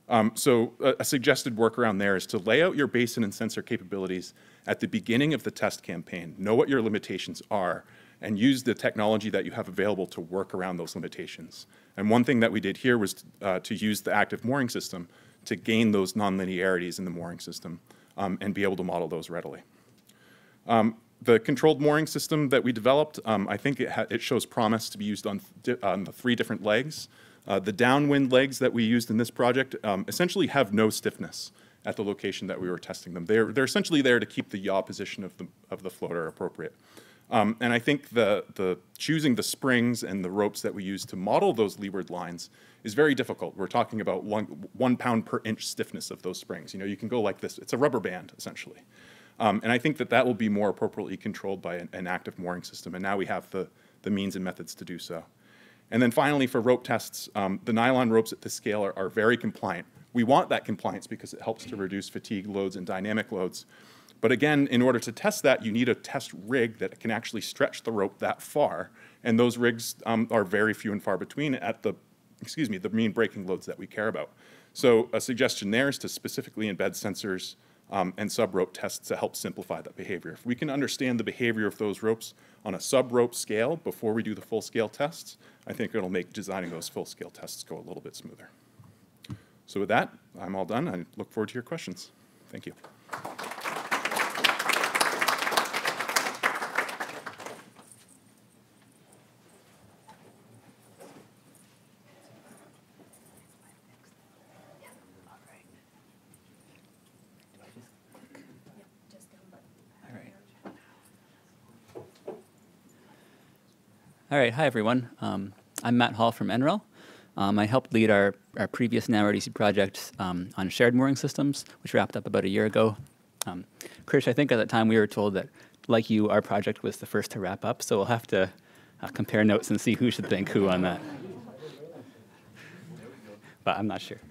Um, so a, a, suggested workaround there is to lay out your basin and sensor capabilities at the beginning of the test campaign. Know what your limitations are and use the technology that you have available to work around those limitations. And one thing that we did here was uh, to use the active mooring system to gain those nonlinearities in the mooring system um, and be able to model those readily. Um, the controlled mooring system that we developed, um, I think it, it, shows promise to be used on, on the three different legs. Uh, the downwind legs that we used in this project um, essentially have no stiffness at the location that we were testing them. They're, they're essentially there to keep the yaw position of the, of the floater appropriate. Um, and I think the, the choosing the springs and the ropes that we use to model those leeward lines is very difficult. We're talking about one, one pound per inch stiffness of those springs. You know, you can go like this. It's a rubber band, essentially. Um, and I think that that will be more appropriately controlled by an, an, active mooring system. And now we have the, the means and methods to do so. And then finally, for rope tests, um, the nylon ropes at this scale are, are very compliant. We want that compliance because it helps to reduce fatigue loads and dynamic loads. But again, in order to test that, you need a test rig that can actually stretch the rope that far. And those rigs um, are very few and far between at the, excuse me, the mean breaking loads that we care about. So a suggestion there is to specifically embed sensors um, and sub-rope tests to help simplify that behavior. If we can understand the behavior of those ropes on a sub-rope scale before we do the full-scale tests, I think it'll make designing those full-scale tests go a little bit smoother. So with that, I'm all done. I look forward to your questions. Thank you. All right, hi everyone. Um, I'm Matt Hall from NREL. Um, I helped lead our, our previous NOWRDC project um, on shared mooring systems, which wrapped up about a year ago. Um, Krish, I think at that time we were told that, like you, our project was the first to wrap up, so we'll have to uh, compare notes and see who should thank who on that. But I'm not sure.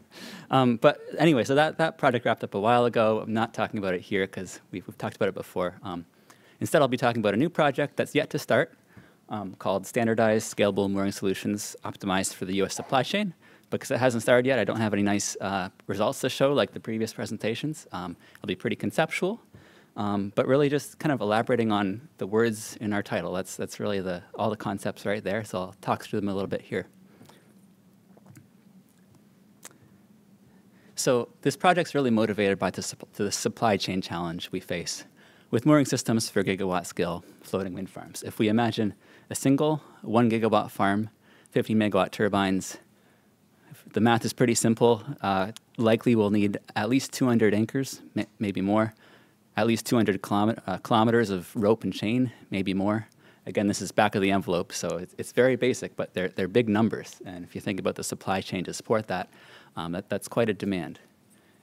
Um, but anyway, so that, that project wrapped up a while ago. I'm not talking about it here because we've, we've talked about it before. Um, instead, I'll be talking about a new project that's yet to start um, called Standardized Scalable Mooring Solutions Optimized for the U.S. Supply Chain. Because it hasn't started yet, I don't have any nice uh, results to show like the previous presentations. Um, it'll be pretty conceptual, um, but really just kind of elaborating on the words in our title. That's, that's really the, all the concepts right there, so I'll talk through them a little bit here. So this project's really motivated by the, the supply chain challenge we face with mooring systems for gigawatt scale floating wind farms. If we imagine a single one gigawatt farm, 50 megawatt turbines, the math is pretty simple. Uh, likely we'll need at least 200 anchors, may- maybe more, at least 200 kilomet- uh, kilometers of rope and chain, maybe more. Again, this is back of the envelope, so it's, it's very basic, but they're, they're big numbers. And if you think about the supply chain to support that, um, that that's quite a demand.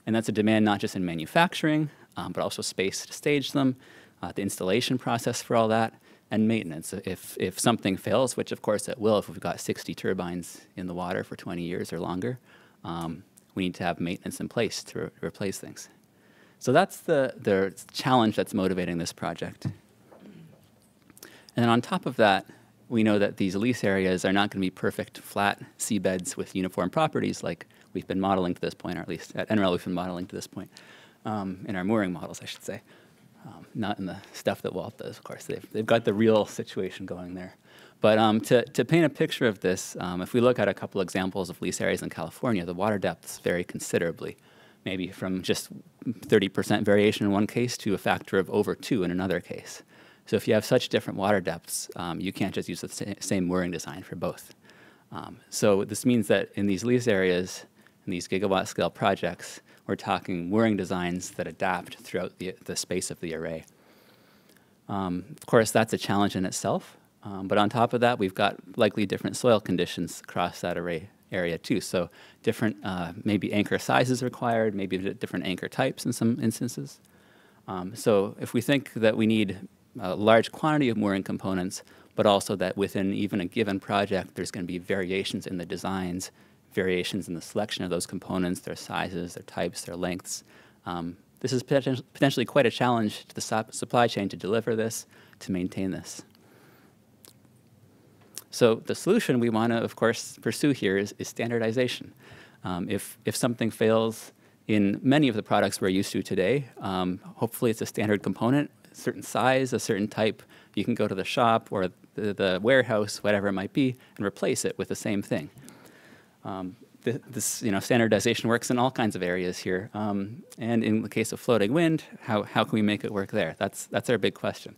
And that's a demand not just in manufacturing, um, but also space to stage them, uh, the installation process for all that, and maintenance. If, if something fails, which of course it will if we've got 60 turbines in the water for 20 years or longer, um, we need to have maintenance in place to re- replace things. So that's the, the challenge that's motivating this project. And on top of that, we know that these lease areas are not going to be perfect flat seabeds with uniform properties like we've been modeling to this point, or at least at NREL we've been modeling to this point, um, in our mooring models, I should say. Um, not in the stuff that Walt does, of course. They've, they've got the real situation going there. But um, to, to paint a picture of this, um, if we look at a couple examples of lease areas in California, the water depths vary considerably, maybe from just 30% variation in one case to a factor of over two in another case. So if you have such different water depths, um, you can't just use the sa- same mooring design for both. Um, so this means that in these lease areas, in these gigawatt scale projects, we're talking mooring designs that adapt throughout the, the space of the array. Um, of course, that's a challenge in itself. Um, but on top of that, we've got likely different soil conditions across that array area too. So different, uh, maybe anchor sizes required, maybe different anchor types in some instances. Um, so if we think that we need a large quantity of mooring components, but also that within even a given project, there's going to be variations in the designs, variations in the selection of those components, their sizes, their types, their lengths. Um, this is poten- potentially quite a challenge to the sup- supply chain to deliver this, to maintain this. So the solution we want to, of course, pursue here is, is standardization. Um, if, if something fails in many of the products we're used to today, um, hopefully it's a standard component, a certain size, a certain type. You can go to the shop or the, the warehouse, whatever it might be, and replace it with the same thing. Um, th- this, you know, standardization works in all kinds of areas here. Um, and in the case of floating wind, how, how can we make it work there? That's, that's our big question.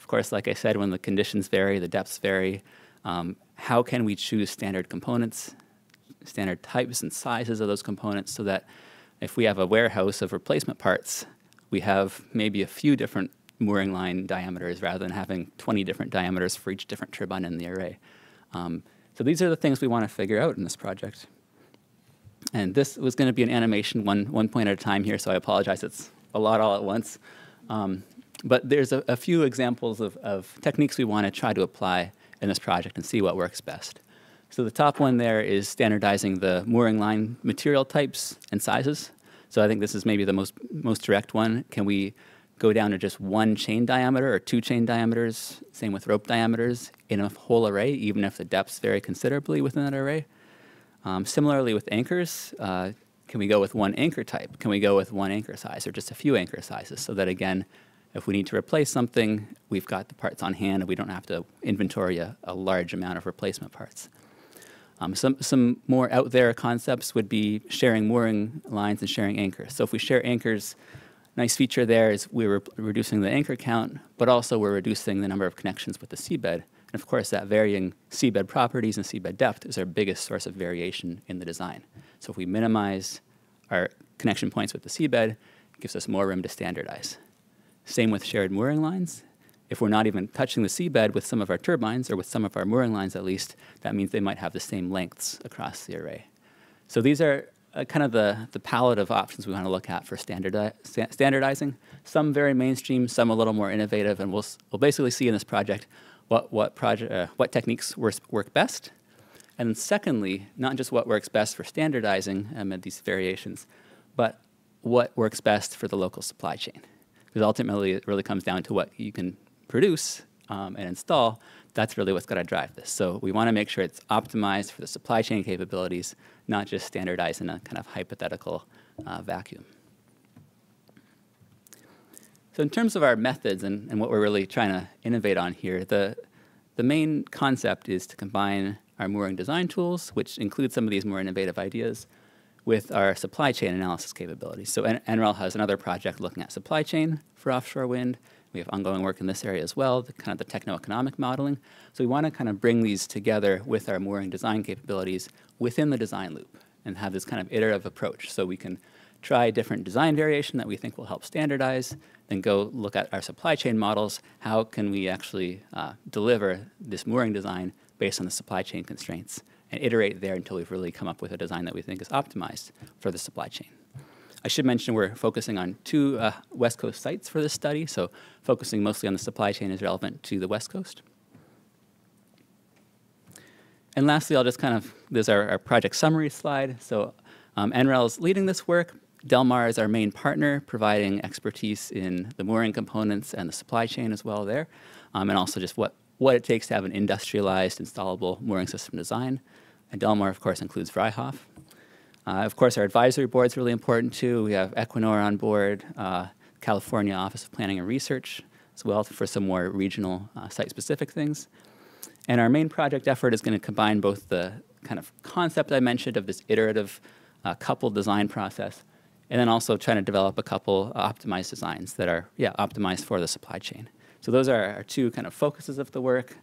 Of course, like I said, when the conditions vary, the depths vary, um, how can we choose standard components, standard types and sizes of those components so that if we have a warehouse of replacement parts, we have maybe a few different mooring line diameters rather than having 20 different diameters for each different turbine in the array. Um, so these are the things we want to figure out in this project. And this was going to be an animation one, one point at a time here, so I apologize. It's a lot all at once. Um, but there's a, a few examples of, of techniques we want to try to apply in this project and see what works best. So the top one there is standardizing the mooring line material types and sizes. So I think this is maybe the most, most direct one. Can we go down to just one chain diameter or two chain diameters, same with rope diameters, in a whole array, even if the depths vary considerably within that array? Um, similarly with anchors, uh, can we go with one anchor type? Can we go with one anchor size or just a few anchor sizes so that again, if we need to replace something, we've got the parts on hand and we don't have to inventory a, a large amount of replacement parts. Um, some, some more out there concepts would be sharing mooring lines and sharing anchors. So if we share anchors, nice feature there is we're reducing the anchor count, but also we're reducing the number of connections with the seabed. And of course, that varying seabed properties and seabed depth is our biggest source of variation in the design. So if we minimize our connection points with the seabed, it gives us more room to standardize. Same with shared mooring lines. if we're not even touching the seabed with some of our turbines or with some of our mooring lines at least, that means they might have the same lengths across the array. So these are uh, kind of the, the palette of options we want to look at for standardi- sta- standardizing. Some very mainstream, some a little more innovative, and we'll, we'll basically see in this project what, what, project, uh, what techniques work, work best. And secondly, not just what works best for standardizing amid these variations, but what works best for the local supply chain. Because ultimately, it really comes down to what you can produce um, and install. That's really what's going to drive this. So we want to make sure it's optimized for the supply chain capabilities, not just standardized in a kind of hypothetical uh, vacuum. So in terms of our methods and, and what we're really trying to innovate on here, the, the main concept is to combine our mooring design tools, which include some of these more innovative ideas, with our supply chain analysis capabilities. So N- NREL has another project looking at supply chain for offshore wind. We have ongoing work in this area as well, the kind of the techno-economic modeling. So we want to kind of bring these together with our mooring design capabilities within the design loop and have this kind of iterative approach. So we can try different design variation that we think will help standardize, then go look at our supply chain models. How can we actually uh, deliver this mooring design based on the supply chain constraints and iterate there until we've really come up with a design that we think is optimized for the supply chain. I should mention we're focusing on two uh, West Coast sites for this study, so focusing mostly on the supply chain is relevant to the West Coast. And lastly, I'll just kind of, there's our, our project summary slide. So um, NREL is leading this work. Delmar is our main partner, providing expertise in the mooring components and the supply chain as well there, um, and also just what, what it takes to have an industrialized, installable mooring system design. And Delmar, of course, includes Vryhof. Uh, of course, our advisory board is really important too. We have Equinor on board, uh, California Office of Planning and Research as well for some more regional uh, site-specific things. And our main project effort is going to combine both the kind of concept I mentioned of this iterative uh, coupled design process, and then also trying to develop a couple optimized designs that are, yeah, optimized for the supply chain. So those are our two kind of focuses of the work.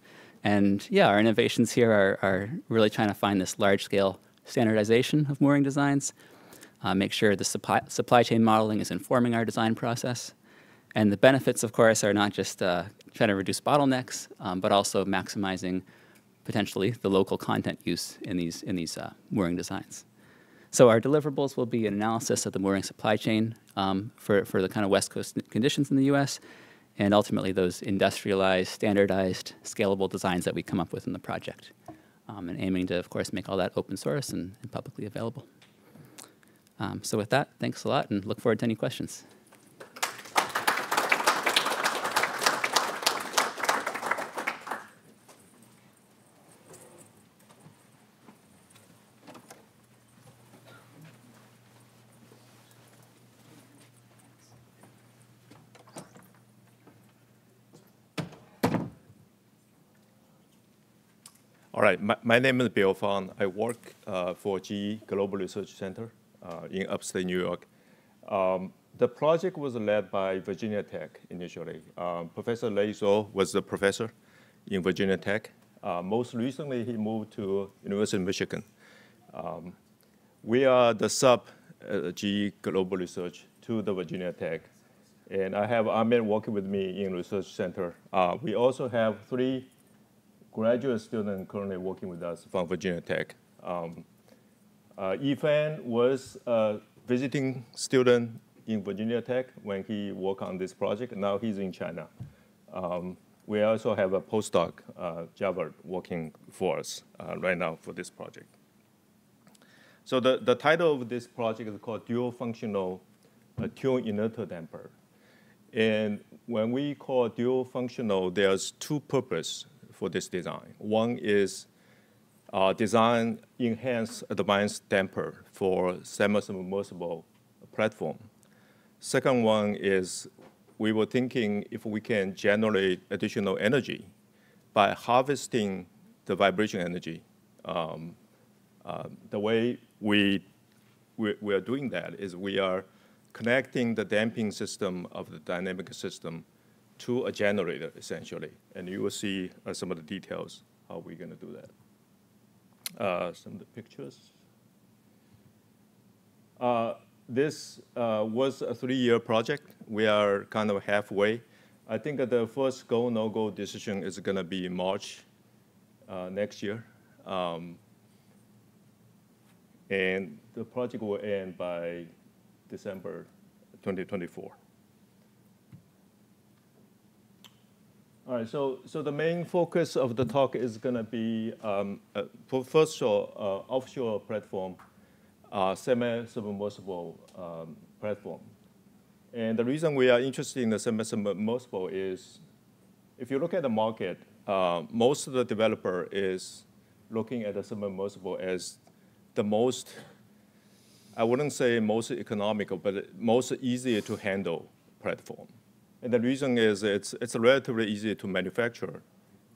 And yeah, our innovations here are, are really trying to find this large-scale standardization of mooring designs, uh, make sure the supply, supply chain modeling is informing our design process. And the benefits, of course, are not just uh, trying to reduce bottlenecks, um, but also maximizing potentially the local content use in these, in these uh, mooring designs. So our deliverables will be an analysis of the mooring supply chain um, for, for the kind of West Coast conditions in the U.S., and ultimately those industrialized, standardized, scalable designs that we come up with in the project. Um, and aiming to, of course, make all that open source and, and publicly available. Um, so with that, thanks a lot, and look forward to any questions. Right, my, my name is Bill Fong. I work uh, for GE Global Research Center uh, in upstate New York. Um, the project was led by Virginia Tech initially. Um, professor Zou was the professor in Virginia Tech. Uh, most recently, he moved to University of Michigan. Um, we are the sub uh, GE Global Research to the Virginia Tech. And I have Ahmed working with me in research center. Uh, we also have three graduate student currently working with us from Virginia Tech. Um, uh, Yifan was a visiting student in Virginia Tech when he worked on this project. Now he's in China. Um, we also have a postdoc, uh, Java, working for us uh, right now for this project. So the, the title of this project is called Dual Functional uh, Tune Inerter Damper. And when we call dual functional, there's two purposes for this design. One is uh, design enhanced advanced damper for semi-submersible platform. Second one is we were thinking if we can generate additional energy by harvesting the vibration energy. Um, uh, the way we, we, we are doing that is we are connecting the damping system of the dynamic system to a generator, essentially. And you will see uh, some of the details how we're going to do that. Uh, some of the pictures. Uh, this uh, was a three-year project. We are kind of halfway. I think the first go, no-go decision is gonna be in March uh, next year. Um, And the project will end by December 2024. All right, so, so the main focus of the talk is gonna be, um, uh, first of all, uh, offshore platform, uh, semi-submersible um, platform. And the reason we are interested in the semi-submersible is, if you look at the market, uh, most of the developer is looking at the submersible as the most, I wouldn't say most economical, but most easier to handle platform. And the reason is it's, it's relatively easy to manufacture.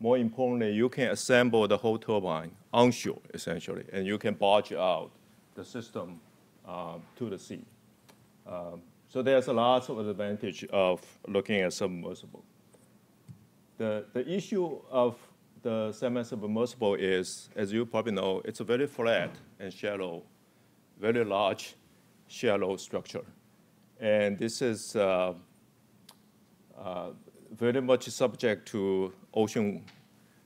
More importantly, you can assemble the whole turbine onshore, essentially, and you can barge out the system um, to the sea. Um, so there's a lot of advantage of looking at submersible. The, the issue of the semi-submersible is, as you probably know, it's a very flat and shallow, very large, shallow structure. And this is uh, uh, very much subject to ocean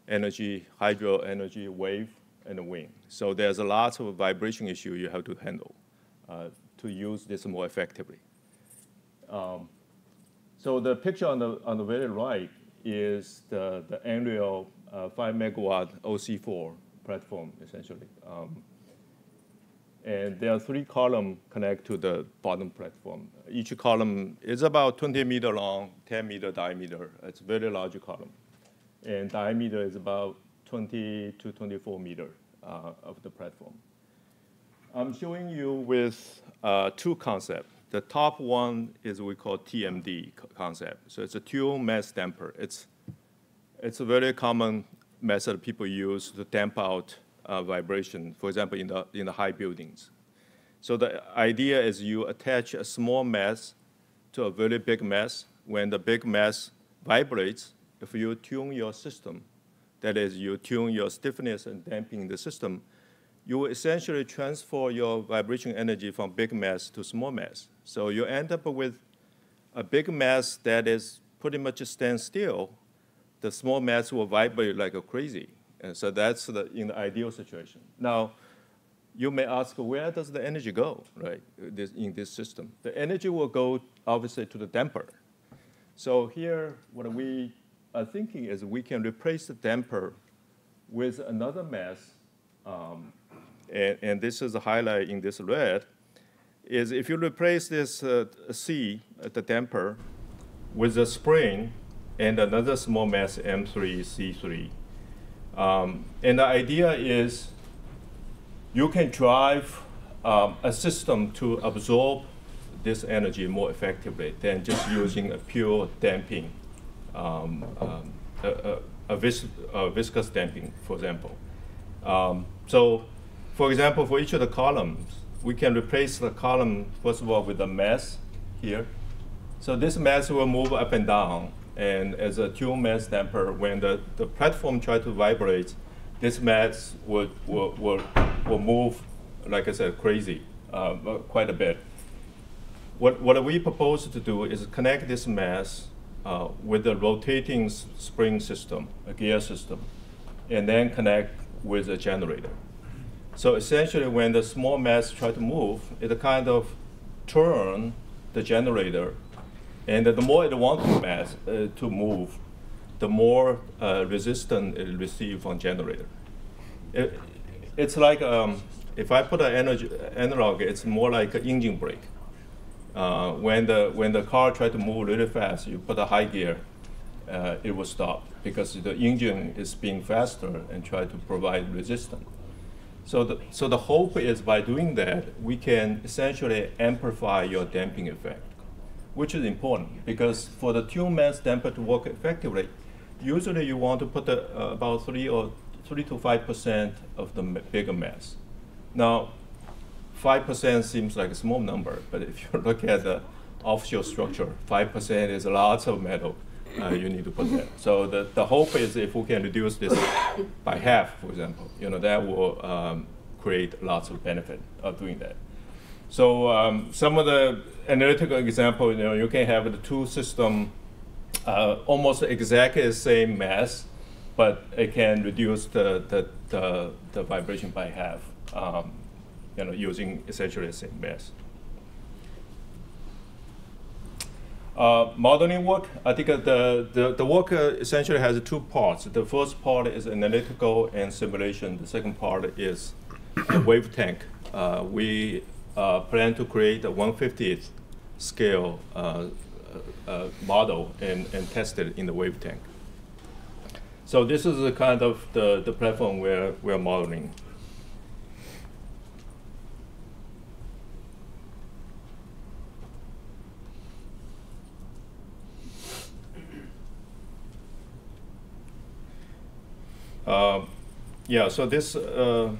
energy, hydro energy, wave, and wind. So there's a lot of vibration issue you have to handle uh, to use this more effectively. Um, so the picture on the, on the very right is the, the NREL uh, 5 megawatt OC4 platform, essentially. Um, and there are three columns connect to the bottom platform. Each column is about 20 meter long, 10 meter diameter. It's a very large column. And diameter is about 20 to 24 meter uh, of the platform. I'm showing you with uh, two concepts. The top one is we call TMD concept. So it's a tuned mass damper. It's, it's a very common method people use to damp out uh, vibration, for example, in the, in the high buildings. So the idea is you attach a small mass to a very big mass. When the big mass vibrates, if you tune your system, that is, you tune your stiffness and damping the system, you essentially transfer your vibration energy from big mass to small mass. So you end up with a big mass that is pretty much stand still. The small mass will vibrate like a crazy. And so that's the, in the ideal situation. Now, you may ask, where does the energy go, right, this, in this system? The energy will go, obviously, to the damper. So here, what we are thinking is we can replace the damper with another mass, um, and, and, this is a highlight in this red, is if you replace this uh, C, uh, the damper, with a spring and another small mass M3, C3, um, and the idea is you can drive um, a system to absorb this energy more effectively than just using a pure damping, um, um, a, a, a, vis a, viscous damping, for example. Um, so, for example, for each of the columns, we can replace the column, first of all, with a mass here. So this mass will move up and down and as a dual mass damper, when the, the platform tries to vibrate, this mass would, will, will, will move, like I said, crazy, uh, quite a bit. What, what we propose to do is connect this mass uh, with the rotating spring system, a gear system, and then connect with a generator. So essentially, when the small mass try to move, it kind of turn the generator and the more it wants mass uh, to move, the more uh, resistance it receives from generator. It, it's like um, if I put an energy, analog, it's more like an engine brake. Uh, when the when the car try to move really fast, you put a high gear, uh, it will stop because the engine is being faster and try to provide resistance. So the, so the hope is by doing that, we can essentially amplify your damping effect which is important because for the two mass damper to work effectively, usually you want to put uh, about three or three to five percent of the bigger mass. Now, five percent seems like a small number, but if you look at the offshore structure, five percent is a lot of metal. Uh, you need to put that. So the, the hope is if we can reduce this by half, for example, you know, that will um, create lots of benefit of doing that. So um, some of the analytical example, you know, you can have the two system uh, almost exactly the same mass, but it can reduce the, the, the, the vibration by half, um, you know, using essentially the same mass. Uh, modeling work, I think uh, the, the, the work uh, essentially has two parts. The first part is analytical and simulation. The second part is a wave tank. Uh, we uh, plan to create a 150th scale uh, uh, model and, and test it in the wave tank. So this is the kind of the, the platform we're, we're modeling. Uh, yeah, so this, uh,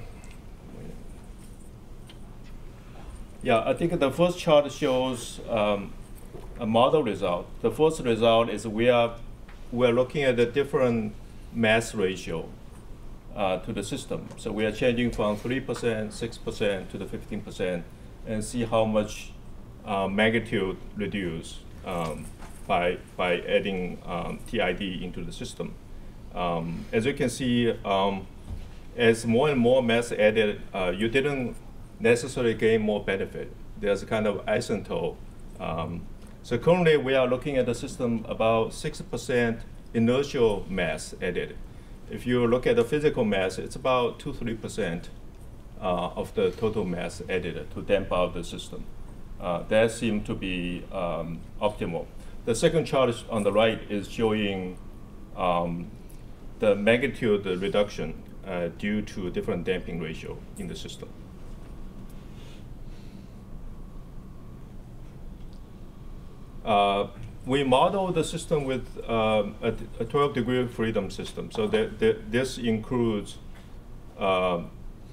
yeah, I think the first chart shows um, a model result. The first result is we are, we are looking at the different mass ratio uh, to the system. So we are changing from 3%, 6% to the 15% and see how much uh, magnitude reduce um, by, by adding um, TID into the system. Um, as you can see, um, as more and more mass added, uh, you didn't necessarily gain more benefit. There's a kind of asymptote. Um, so currently we are looking at the system about 6% inertial mass added. If you look at the physical mass, it's about 2 3% uh, of the total mass added to damp out the system. Uh, that seems to be um, optimal. The second chart on the right is showing um, the magnitude reduction uh, due to different damping ratio in the system. Uh, we model the system with um, a, a, 12 degree freedom system. So that, that this includes uh,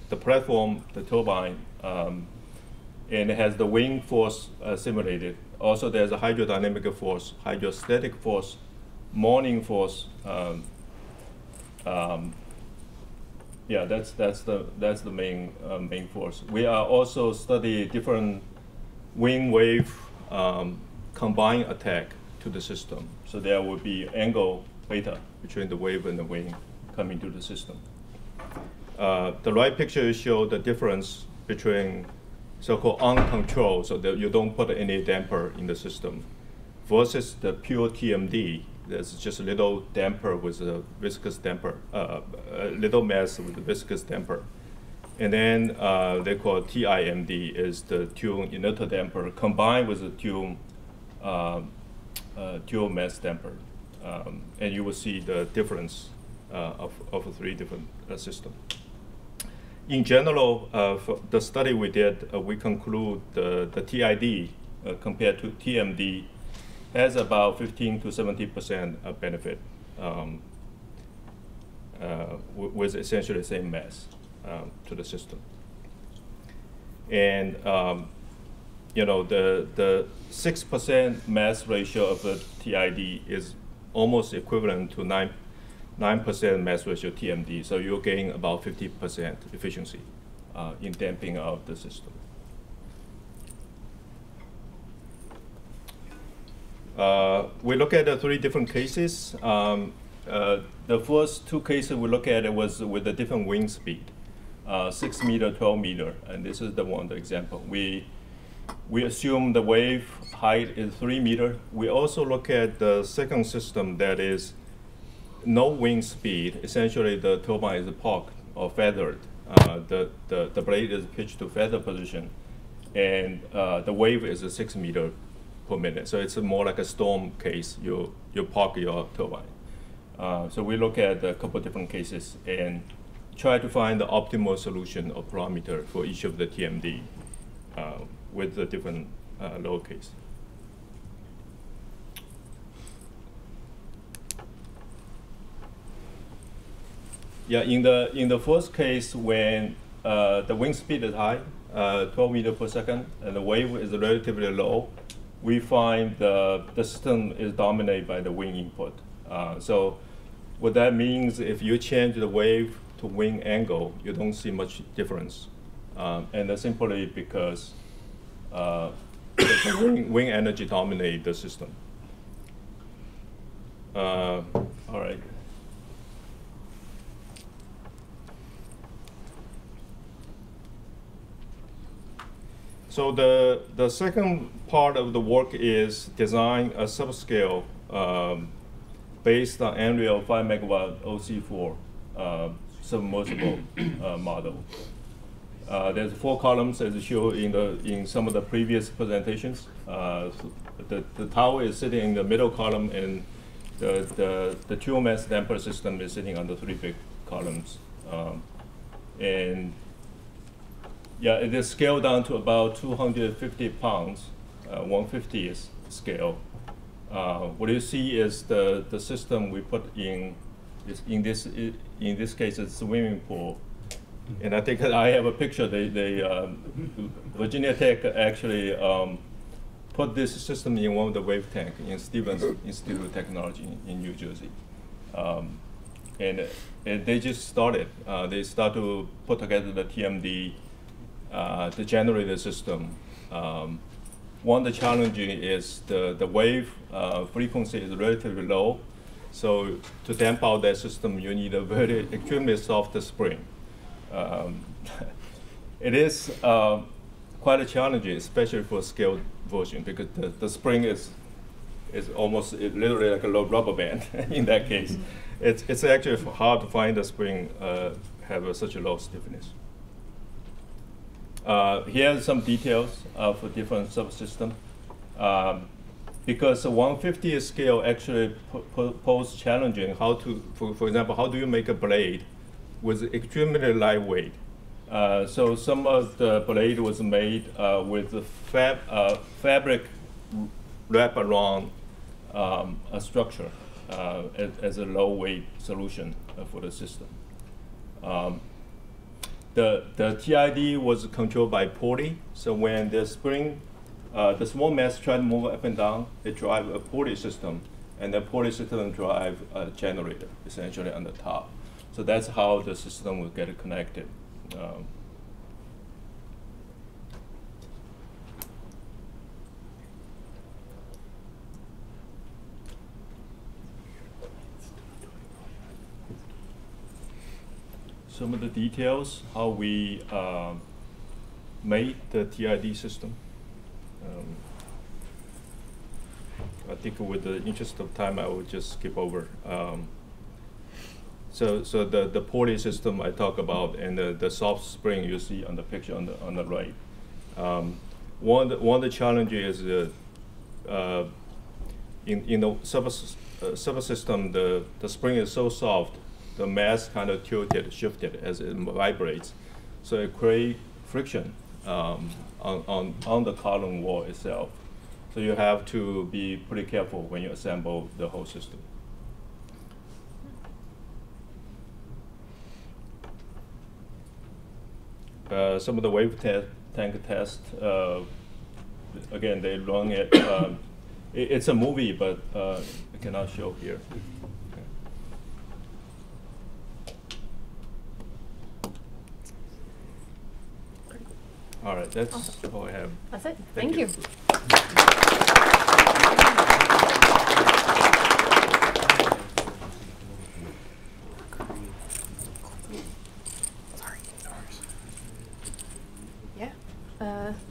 the platform, the turbine, um, and it has the wing force uh, simulated. Also, there's a hydrodynamic force, hydrostatic force, mooring force. Um, um, yeah, that's that's the that's the main uh, main force. We are also study different wing wave um, combined attack to the system. So there will be angle beta between the wave and the wing coming to the system. Uh, the right picture shows the difference between so-called uncontrolled, so that you don't put any damper in the system, versus the pure TMD. There's just a little damper with a viscous damper, uh, a little mass with a viscous damper. And then uh, they call TIMD is the tune inertial damper combined with the tune uh, uh, dual mass damper. Um, and you will see the difference uh, of, of three different uh, systems. In general, uh, the study we did, uh, we conclude the, TID compared to TMD has about 15 to 70% of benefit um, with essentially the same mass um, to the system. And um, you know, the, the 6% mass ratio of the TID is almost equivalent to 9, 9% mass ratio TMD. So you're getting about 50% efficiency uh, in damping out the system. Uh, we look at the three different cases. Um, uh, the first two cases we look at it was with a different wing speed, uh, 6 meter, 12 meter, and this is the one the example. We we assume the wave height is three meter. We also look at the second system that is no wind speed. Essentially, the turbine is parked or feathered. Uh, the, the, the blade is pitched to feather position, and uh, the wave is a six meter per minute. So it's more like a storm case. You, you park your turbine. Uh, so we look at a couple different cases and try to find the optimal solution or parameter for each of the TMD. With the different uh, lowercase. Yeah, in the in the first case, when uh, the wind speed is high, uh, 12 meter per second, and the wave is relatively low, we find the the system is dominated by the wind input. Uh, so, what that means, if you change the wave to wind angle, you don't see much difference, um, and that's simply because uh, wing energy dominate the system. Uh, all right. So the, the second part of the work is design a subscale um, based on NREL 5 megawatt OC4 uh, submersible uh, model. Uh, there's four columns as shown in the in some of the previous presentations. Uh, the, the tower is sitting in the middle column and the, the, the dual mass damper system is sitting on the three big columns. Um, and yeah, it is scaled down to about 250 pounds, uh, 150 is scale. Uh, what you see is the, the system we put in, in this, in this case, it's swimming pool. And I think I have a picture, they, they, um, Virginia Tech actually um, put this system in one of the wave tank in Stevens Institute of Technology in, New Jersey. Um, and, and they just started, uh, they start to put together the TMD, uh, the generator system. Um, one of the challenges is the, the wave uh, frequency is relatively low. So to damp out that system, you need a very extremely soft spring. Um, it is uh, quite a challenge, especially for scaled version, because the, the spring is is almost it literally like a low rubber band in that case. It's, it's actually hard to find a spring uh, have a, such a low stiffness. Uh, here are some details of a different subsystem. Um, because the 150 scale actually po- po- pose challenging how to, for, for example, how do you make a blade with extremely lightweight? Uh, so some of the blade was made uh, with fab, uh, fabric wrap around um, a structure uh, as, as a low weight solution uh, for the system. Um, the, the TID was controlled by pulley. So when the spring, uh, the small mass try to move up and down, it drive a pulley system, and the pulley system drive a generator essentially on the top. So that's how the system will get connected. Um, some of the details, how we um, made the TID system. Um, I think with the interest of time, I will just skip over. Um, so, so the, the pulley system I talk about and the, the soft spring you see on the picture on the, on the right. Um, one, the, one of the challenges is uh, uh, in, in the subsys- uh, subsystem, the, the spring is so soft, the mass kind of tilted, shifted as it vibrates. So it creates friction um, on, on, on the column wall itself. So you have to be pretty careful when you assemble the whole system. Uh, some of the wave te- tank tests, uh, again, they run it. Um, it it's a movie, but uh, I cannot show here. All right, that's all I have. That's it. Thank Thank you. you.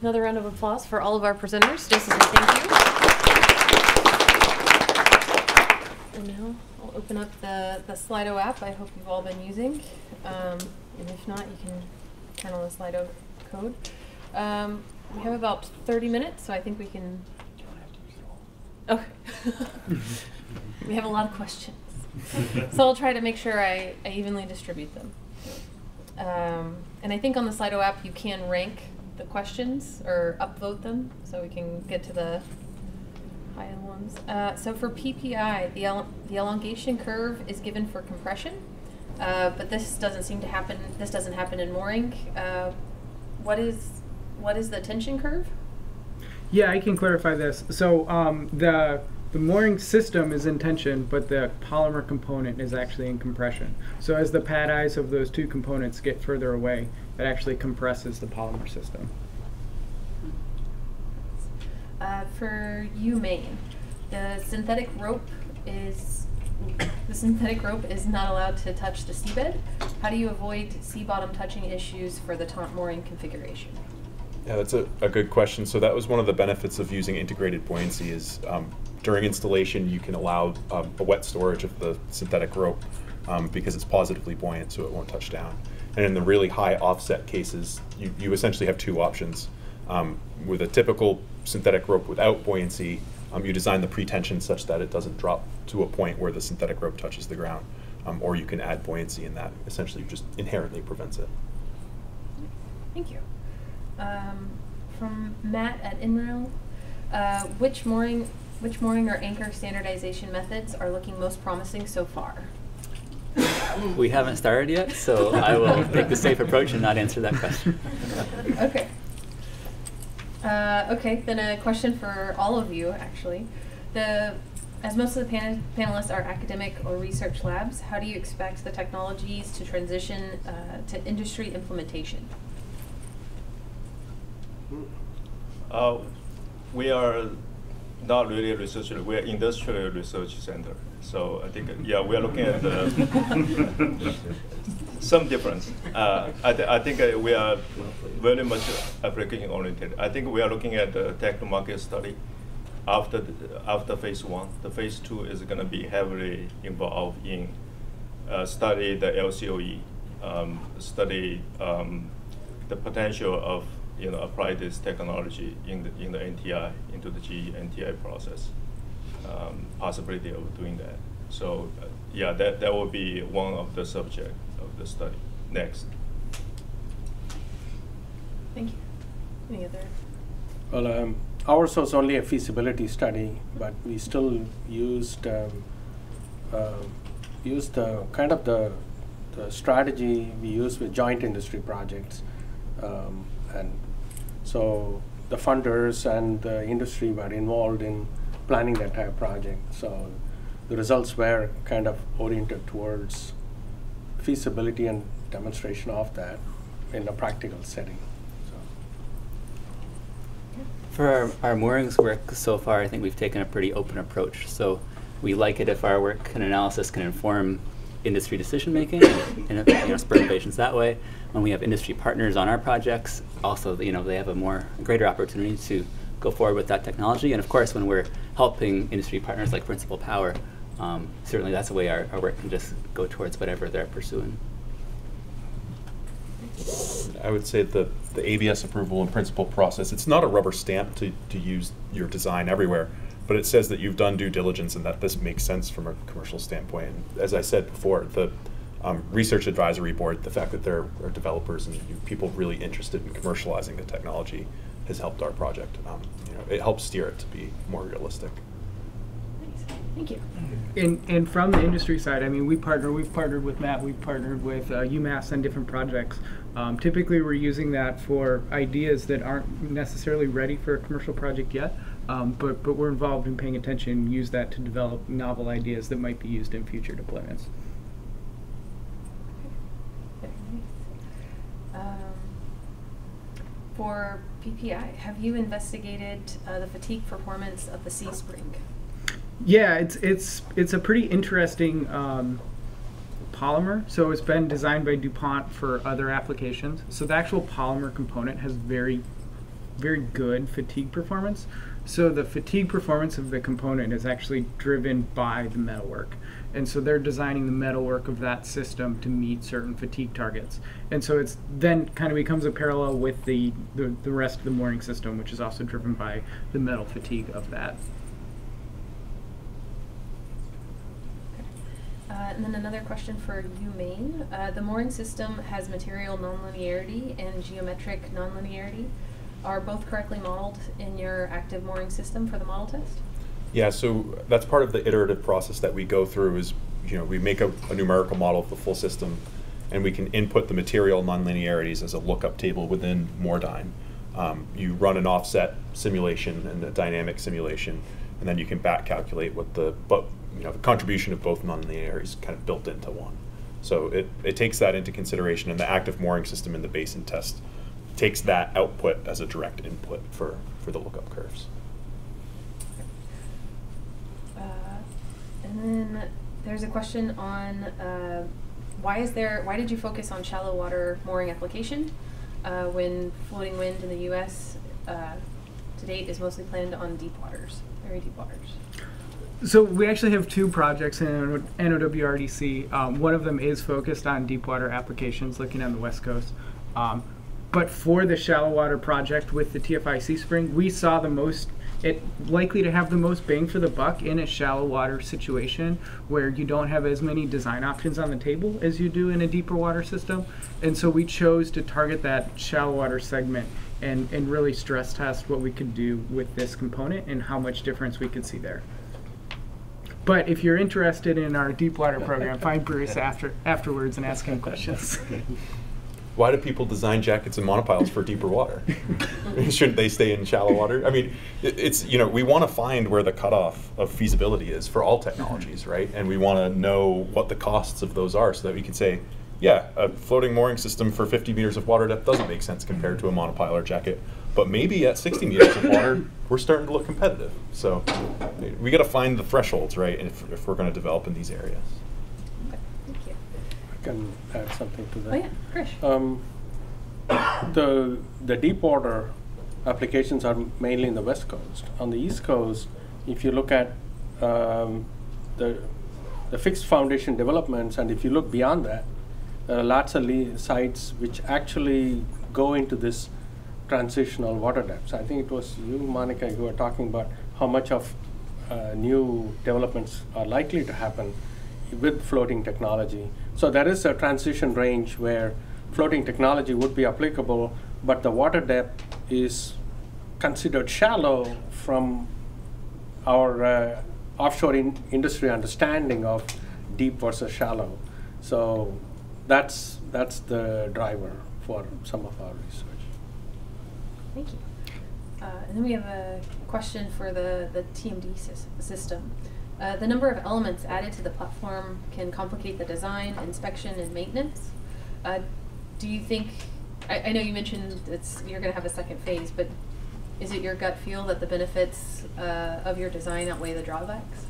Another round of applause for all of our presenters, a thank you. And now I'll open up the, the Slido app I hope you've all been using. Um, and if not, you can on the Slido code. Um, we have about 30 minutes, so I think we can. Don't have to use it. Okay. we have a lot of questions. so I'll try to make sure I, I evenly distribute them. Um, and I think on the Slido app you can rank the questions or upvote them, so we can get to the high ones. Uh, so for PPI, the, el- the elongation curve is given for compression, uh, but this doesn't seem to happen. This doesn't happen in mooring. Uh, what is what is the tension curve? Yeah, I can clarify this. So um, the the mooring system is in tension, but the polymer component is actually in compression. So as the pad eyes of those two components get further away, it actually compresses the polymer system. Uh, for you, Maine, the synthetic rope is The synthetic rope is not allowed to touch the seabed. How do you avoid sea bottom touching issues for the taut mooring configuration? Yeah, that's a, a good question. So that was one of the benefits of using integrated buoyancy is um, during installation, you can allow um, a wet storage of the synthetic rope um, because it's positively buoyant, so it won't touch down. And in the really high offset cases, you, you essentially have two options. Um, with a typical synthetic rope without buoyancy, um, you design the pretension such that it doesn't drop to a point where the synthetic rope touches the ground. Um, or you can add buoyancy and that essentially just inherently prevents it. Thank you. Um, from Matt at NREL, uh, which mooring, which mooring or anchor standardization methods are looking most promising so far? We haven't started yet, so I will take the safe approach and not answer that question. Okay. Uh, okay, then a question for all of you, actually. The, as most of the pan- panelists are academic or research labs, how do you expect the technologies to transition uh, to industry implementation? Uh, we are not really research, we are industrial research center. So I think, yeah, we are looking at the some difference. Uh, I, th- I think uh, we are very much application oriented. I think we are looking at the tech market study after the, after phase one. The phase two is going to be heavily involved in uh, study the LCOE, um, study um, the potential of you know apply this technology in the in the NTI into the GE NTI process. Um, possibility of doing that. So uh, yeah, that that will be one of the subject of the study. Next. Thank you. Any other? Well, um, ours was only a feasibility study, but we still used um, uh, used the kind of the, the strategy we use with joint industry projects, um, and so the funders and the industry were involved in planning the entire project. So the results were kind of oriented towards feasibility and demonstration of that in a practical setting. So. For our, our moorings work so far, I think we've taken a pretty open approach. So we like it if our work and analysis can inform industry decision making and you know, spur innovations that way. When we have industry partners on our projects, also you know they have a more greater opportunity to go forward with that technology. And of course, when we're helping industry partners like Principle Power, um, certainly that's a way our, our work can just go towards whatever they're pursuing. I would say the, the ABS approval and principle process, it's not a rubber stamp to, to use your design everywhere, but it says that you've done due diligence and that this makes sense from a commercial standpoint. And as I said before, the um, research advisory board, the fact that there are developers and people really interested in commercializing the technology has helped our project. Um, you know, it helps steer it to be more realistic. Nice. Thank you. And, and from the industry side, I mean, we partner, we've partnered with Matt, we've partnered with uh, UMass on different projects. Um, typically, we're using that for ideas that aren't necessarily ready for a commercial project yet, um, but, but we're involved in paying attention and use that to develop novel ideas that might be used in future deployments. Very nice. Um, For PPI, have you investigated uh, the fatigue performance of the Sea Spring? Yeah, it's it's it's a pretty interesting um, polymer. So it's been designed by DuPont for other applications. So the actual polymer component has very very good fatigue performance. So the fatigue performance of the component is actually driven by the metalwork. And so they're designing the metalwork of that system to meet certain fatigue targets. And so it's then kind of becomes a parallel with the, the, the rest of the mooring system, which is also driven by the metal fatigue of that. Uh, and then another question for you, Maine. Uh, the mooring system has material nonlinearity and geometric nonlinearity. Are both correctly modeled in your active mooring system for the model test? Yeah, so that's part of the iterative process that we go through is, you know, we make a, a numerical model of the full system and we can input the material nonlinearities as a lookup table within MoorDyn. Um, you run an offset simulation and a dynamic simulation, and then you can back calculate what the, but, you know, the contribution of both nonlinearities kind of built into one. So it, it takes that into consideration, and the active mooring system in the basin test takes that output as a direct input for, for the lookup curves. Uh, and then there's a question on, uh, why is there, why did you focus on shallow water mooring application? Uh, when floating wind in the US, uh, to date is mostly planned on deep waters, very deep waters. So we actually have two projects in NOWRDC. Um, one of them is focused on deep water applications, looking on the west coast. Um, but for the shallow water project with the TFI Sea Spring, we saw the most it likely to have the most bang for the buck in a shallow water situation where you don't have as many design options on the table as you do in a deeper water system. And so we chose to target that shallow water segment and, and really stress test what we could do with this component and how much difference we could see there. But if you're interested in our deep water program, find Bruce after afterwards and ask him questions. Why do people design jackets and monopiles for deeper water? Shouldn't they stay in shallow water? I mean, it, it's you know we want to find where the cutoff of feasibility is for all technologies, right? And we want to know what the costs of those are, so that we can say, yeah, a floating mooring system for 50 meters of water depth doesn't make sense compared to a monopile or jacket, but maybe at 60 meters of water, we're starting to look competitive. So we got to find the thresholds, right? If, if we're going to develop in these areas. Okay, thank you. I can add something to that. Oh, yeah, Krish. Um, the the deep water applications are mainly in the west coast. On the east coast, if you look at um, the the fixed foundation developments, and if you look beyond that, there are lots of le- sites which actually go into this transitional water depths. I think it was you, Monica, who were talking about how much of uh, new developments are likely to happen with floating technology. So there is a transition range where floating technology would be applicable, but the water depth is considered shallow from our uh, offshore in industry understanding of deep versus shallow. So that's that's the driver for some of our research. Thank you. Uh, and then we have a question for the, the TMD sys- system. Uh, the number of elements added to the platform can complicate the design, inspection, and maintenance. Uh, do you think, I, I know you mentioned it's, you're gonna have a second phase, but is it your gut feel that the benefits, uh, of your design outweigh the drawbacks?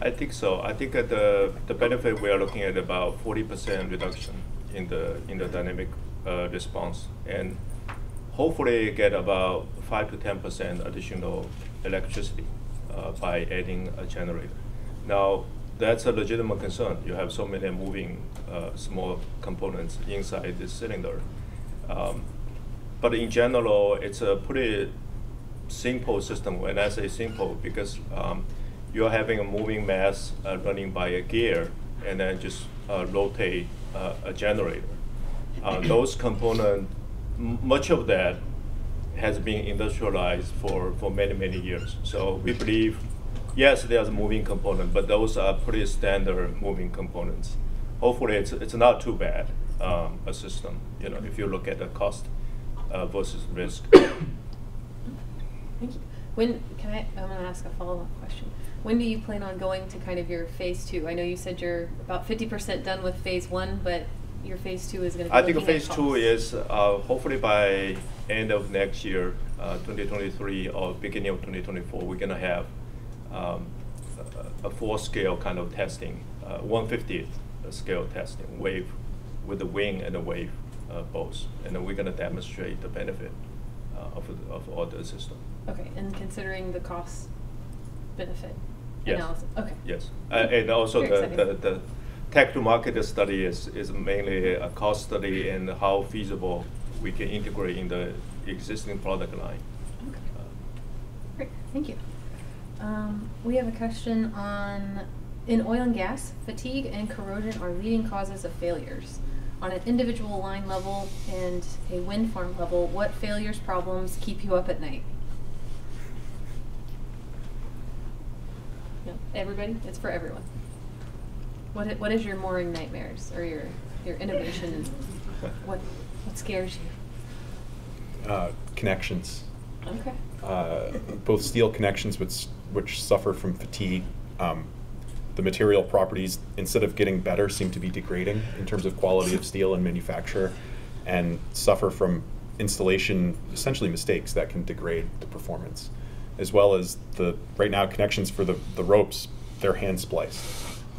I think so. I think that the, the benefit, we are looking at about forty percent reduction in the, in the dynamic, uh, response. And hopefully get about five to ten percent additional electricity, uh, by adding a generator. Now, that's a legitimate concern. You have so many moving, uh, small components inside this cylinder. Um, but in general, it's a pretty simple system. When I say simple, because um, you're having a moving mass uh, running by a gear and then just uh, rotate uh, a generator. Uh, those components, much of that has been industrialized for, for many, many years. So we believe, yes, there's a moving component, but those are pretty standard moving components. Hopefully, it's, it's not too bad, um, a system, you know, if you look at the cost uh, versus risk. Thank you. When, can I, I'm gonna ask a follow-up question. When do you plan on going to kind of your phase two? I know you said you're about fifty percent done with phase one, but your phase two is gonna be I think phase two is, uh, hopefully by end of next year, uh, twenty twenty-three or beginning of twenty twenty-four, we're gonna have, um, a, a full-scale kind of testing, uh, one fiftieth scale testing, wave, with the wing and the wave, uh, both. And then we're gonna demonstrate the benefit, uh, of, of all the system. Okay, and considering the cost benefit Yes. analysis, okay. Yes, uh, and also Very the, the, the tech to market study is, is mainly a cost study and how feasible we can integrate in the existing product line. Okay. Uh, Great, thank you. Um, we have a question on, in oil and gas, fatigue and corrosion are leading causes of failures. On an individual line level and a wind farm level, what failures problems keep you up at night? Yeah, everybody, it's for everyone. What what is your mooring nightmares or your, your innovation and what, what scares you? Uh, connections. Okay. uh, both steel connections which, which suffer from fatigue. Um, the material properties, instead of getting better, seem to be degrading in terms of quality of steel and manufacture, and suffer from installation, essentially mistakes that can degrade the performance. As well as the, right now, connections for the, the ropes, they're hand spliced.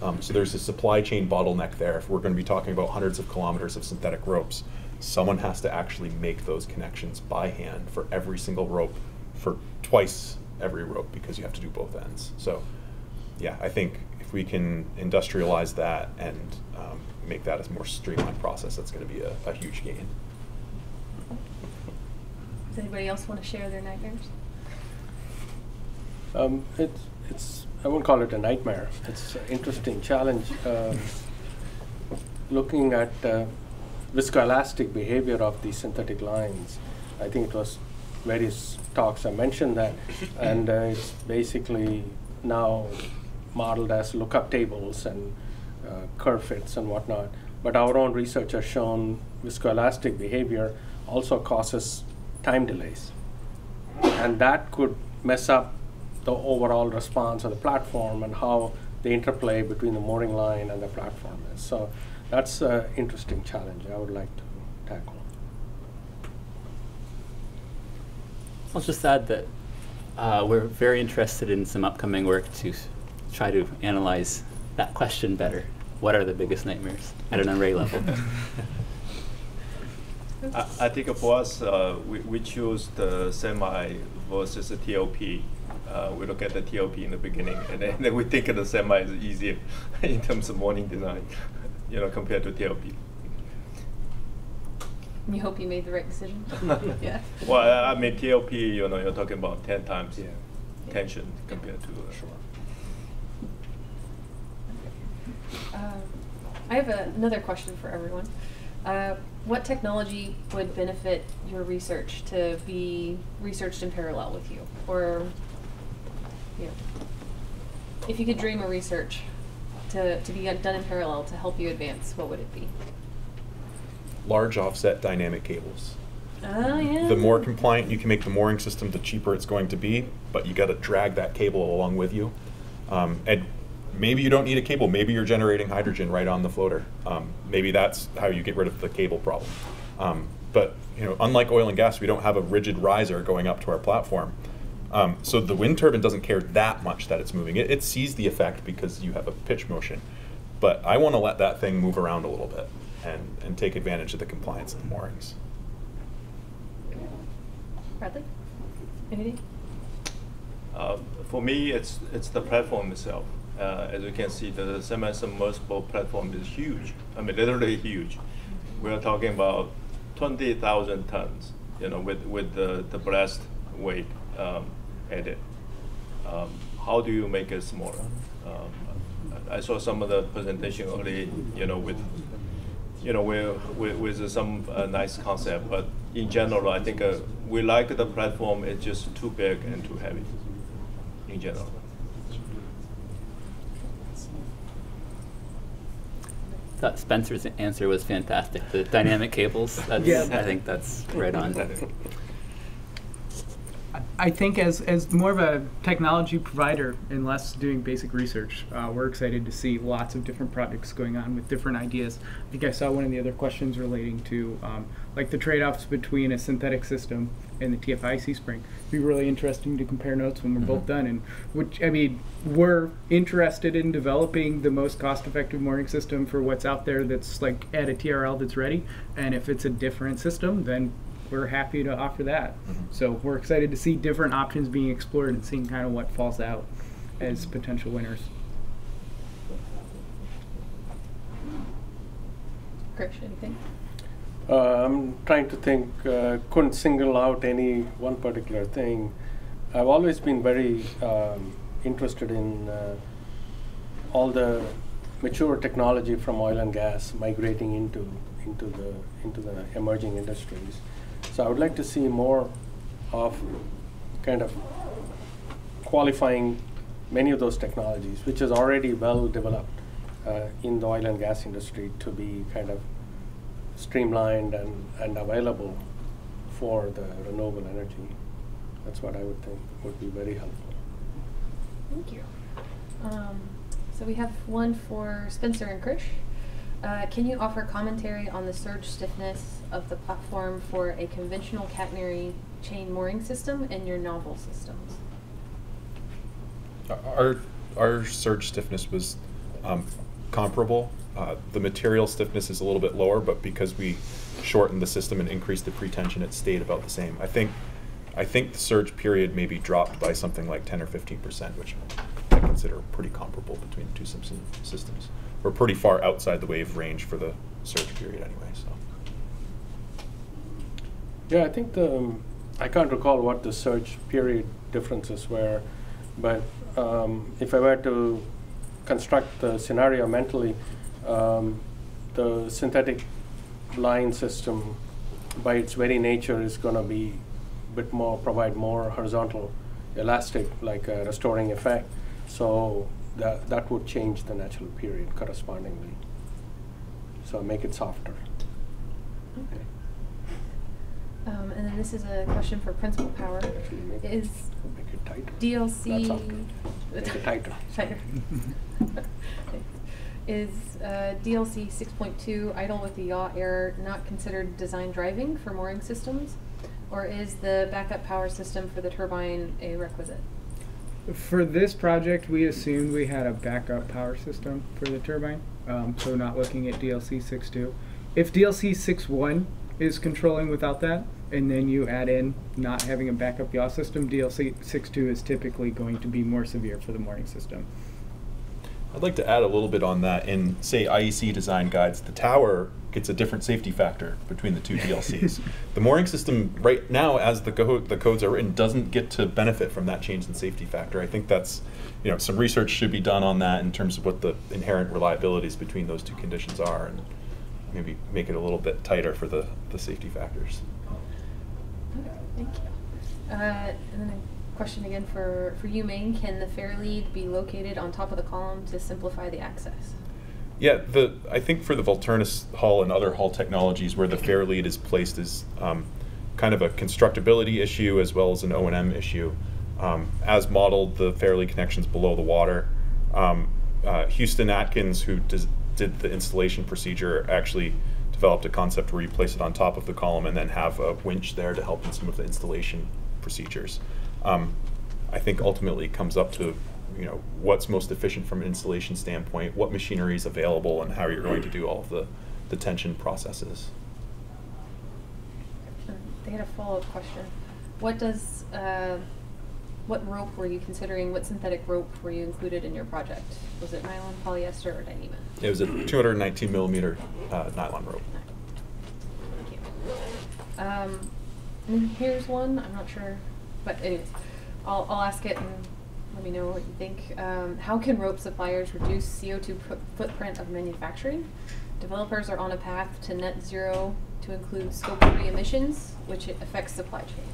Um, so there's a supply chain bottleneck there. If we're going to be talking about hundreds of kilometers of synthetic ropes, someone has to actually make those connections by hand for every single rope for twice every rope because you have to do both ends. So, yeah, I think if we can industrialize that and um, make that a more streamlined process, that's going to be a, a huge gain. Does anybody else want to share their nightmares? Um, it's, it's, I won't call it a nightmare. It's an interesting challenge. Um, looking at uh, viscoelastic behavior of these synthetic lines, I think it was various talks I mentioned that, and uh, it's basically now modeled as lookup tables and uh, curve fits and whatnot. But our own research has shown viscoelastic behavior also causes time delays and that could mess up the overall response of the platform and how the interplay between the mooring line and the platform is. So that's an interesting challenge I would like to tackle. I'll just add that uh, we're very interested in some upcoming work to try to analyze that question better. What are the biggest nightmares at an array level? I, I think for us, uh, we, we choose the semi versus the TOP. Uh, we look at the TLP in the beginning, and then, then we think the semi is easier in terms of mooring design, you know, compared to TOP. You hope you made the right decision? Yeah. Well, I I mean, TOP, you know, you're talking about ten times yeah. tension compared to. Uh, Um, I have a- another question for everyone. Uh, What technology would benefit your research to be researched in parallel with you? Or, you know, if you could dream a research to, to be done in parallel to help you advance, what would it be? Large offset dynamic cables. Oh, yeah. The more compliant you can make the mooring system, the cheaper it's going to be, but you got to drag that cable along with you. Um, and maybe you don't need a cable. Maybe you're generating hydrogen right on the floater. Um, maybe that's how you get rid of the cable problem. Um, but you know, unlike oil and gas, we don't have a rigid riser going up to our platform. Um, so the wind turbine doesn't care that much that it's moving. It, it sees the effect because you have a pitch motion. But I want to let that thing move around a little bit and, and take advantage of the compliance of the moorings. Bradley? Anything? Uh, for me, it's it's the platform itself. Uh, as you can see, the semi-submersible platform is huge. I mean, literally huge. We are talking about twenty thousand tons. You know, with with the the ballast weight um, added. Um, how do you make it smaller? Um, I I saw some of the presentation early. You know, with you know, with, with, with some uh, nice concept, but in general, I think uh, we like the platform. It's just too big and too heavy. In general. thought Spencer's answer was fantastic. The dynamic cables, that's, Yeah. I think that's right on. I think as, as more of a technology provider and less doing basic research, uh, we're excited to see lots of different projects going on with different ideas. I think I saw one of the other questions relating to um, like the trade-offs between a synthetic system and the TFI Sea Spring. It'd be really interesting to compare notes when we're both done. And which I mean, we're interested in developing the most cost-effective mooring system for what's out there that's like at a TRL that's ready. And if it's a different system, then we're happy to offer that. So we're excited to see different options being explored and seeing kind of what falls out as potential winners. Krish, anything? Uh, I'm trying to think, uh, couldn't single out any one particular thing. I've always been very um, interested in uh, all the mature technology from oil and gas migrating into into the into the emerging industries. So I would like to see more of kind of qualifying many of those technologies, which is already well developed uh, in the oil and gas industry, to be kind of streamlined and, and available for the renewable energy. That's what I would think would be very helpful. Thank you. Um, so we have one for Spencer and Krish. Uh, can you offer commentary on the surge stiffness of the platform for a conventional catenary chain mooring system and your novel systems? Our, our surge stiffness was um, comparable. Uh, The material stiffness is a little bit lower, but because we shortened the system and increased the pretension, it stayed about the same. I think, I think the surge period maybe dropped by something like ten or fifteen percent, which I consider pretty comparable between the two system- systems. We're pretty far outside the wave range for the surge period anyway, so. Yeah, I think the, um, I can't recall what the surge period differences were, but um, if I were to construct the scenario mentally, um, the synthetic line system, by its very nature, is going to be a bit more, provide more horizontal elastic, like a restoring effect. So that, that would change the natural period correspondingly. So make it softer. Okay. Um, and then this is a question for Principle Power. Actually, make it- Is Make it tighter. DLC. That sounds. Make it tighter. Tighter. Is uh, DLC six point two idle with the yaw error not considered design driving for mooring systems? Or is the backup power system for the turbine a requisite? For this project, we assumed we had a backup power system for the turbine, um, so not looking at DLC 6.2. If DLC 6.1 is controlling without that, and then you add in not having a backup yaw system, DLC 6.2 is typically going to be more severe for the mooring system. I'd like to add a little bit on that. In, say, IEC design guides, the tower gets a different safety factor between the two DLCs. the mooring system, right now, as the, go- the codes are written, doesn't get to benefit from that change in safety factor. I think that's, you know, some research should be done on that in terms of what the inherent reliabilities between those two conditions are, and maybe make it a little bit tighter for the, the safety factors. Okay, thank you. Uh, and then a question again for, for you, Maine. Can the fair lead be located on top of the column to simplify the access? Yeah, the I think for the VolturnUS hull and other hull technologies where the fair lead is placed is um, kind of a constructability issue as well as an O and M issue. Um, as modeled, the fair lead connections below the water. Um, uh, Houston Atkins, who does, did the installation procedure, actually developed a concept where you place it on top of the column and then have a winch there to help in some of the installation procedures. Um, I think ultimately it comes up to, you know, what's most efficient from an installation standpoint, what machinery is available, and how you're going to do all of the, the tension processes. They had a follow-up question. What does, uh, what rope were you considering, what synthetic rope were you included in your project? Was it nylon, polyester, or Dyneema? It was a 219 millimeter uh, nylon rope. Thank you. Um, and here's one, I'm not sure, but anyways, I'll, I'll ask it and let me know what you think. Um, how can rope suppliers reduce CO2 footprint of manufacturing? Developers are on a path to net zero to include scope three emissions, which affects supply chain.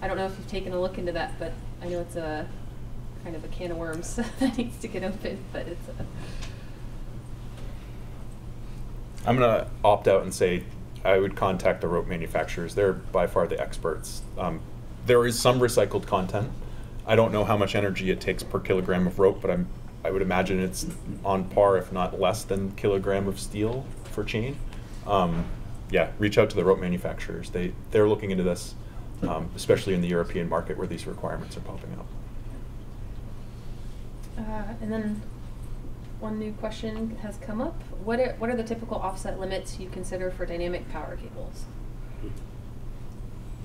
I don't know if you've taken a look into that, but I know it's a kind of a can of worms that needs to get open, but it's. I'm gonna opt out and say I would contact the rope manufacturers. They're by far the experts. Um, there is some recycled content. I don't know how much energy it takes per kilogram of rope, but I'm I would imagine it's on par, if not less than kilogram of steel for chain. Um, yeah, reach out to the rope manufacturers. They they're looking into this, um, especially in the European market where these requirements are popping up. Uh, and then one new question has come up. What are, what are the typical offset limits you consider for dynamic power cables?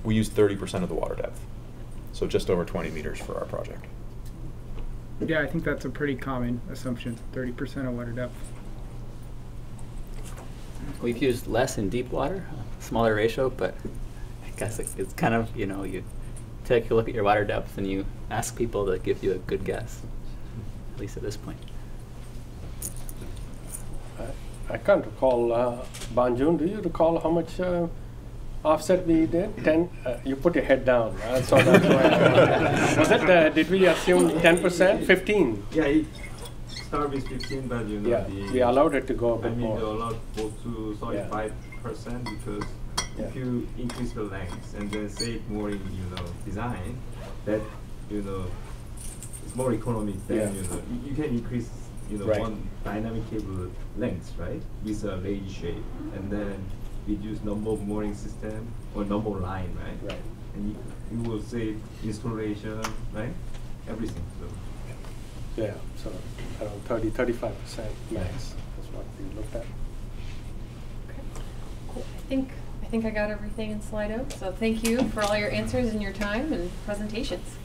We use 30% of the water depth, so just over 20 meters for our project. Yeah, I think that's a pretty common assumption, 30% of water depth. We've used less in deep water, smaller ratio, but I guess it- it's kind of, you know, you take a look at your water depth and you ask people to give you a good guess, at least at this point. I- I can't recall, uh, Banjun, do you recall how much uh, offset we did? Ten, uh, you put your head down, uh, so that's why. Was it, uh, did we assume ten percent, fifteen? Yeah, it started with fifteen, but you know, Yeah, the. we allowed it to go a I bit I mean, more. they allowed go to thirty-five percent because Yeah. if you increase the length and then save more in, you know, design, that, you know, it's more economic than, Yeah. you know, you, you can increase, you know, Right. one dynamic cable length, right? With a lady shape, and then reduce number of mooring system or number of line, right? Right. And you, you will save installation, right? Everything, so. Yeah, so around 30, 35% max is what we looked at. Okay, Cool. I think, I think I got everything in Slido, so thank you for all your answers and your time and presentations.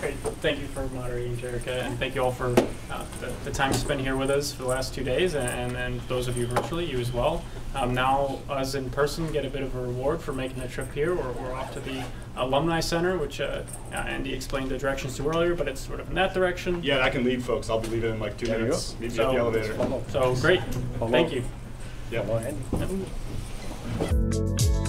Great, thank you for moderating, Jerica, and thank you all for uh, the, the time spent here with us for the last two days, and, and those of you virtually, you as well. Um, now, us in person get a bit of a reward for making the trip here. We're, we're off to the Alumni Center, which uh, uh, Andy explained the directions to earlier, but it's sort of in that direction. Yeah, I can leave, folks. I'll be leaving in like two There minutes. go. Meet me So- at the elevator. Follow. So, great, Follow. thank you. Yeah. Follow Andy. Yep.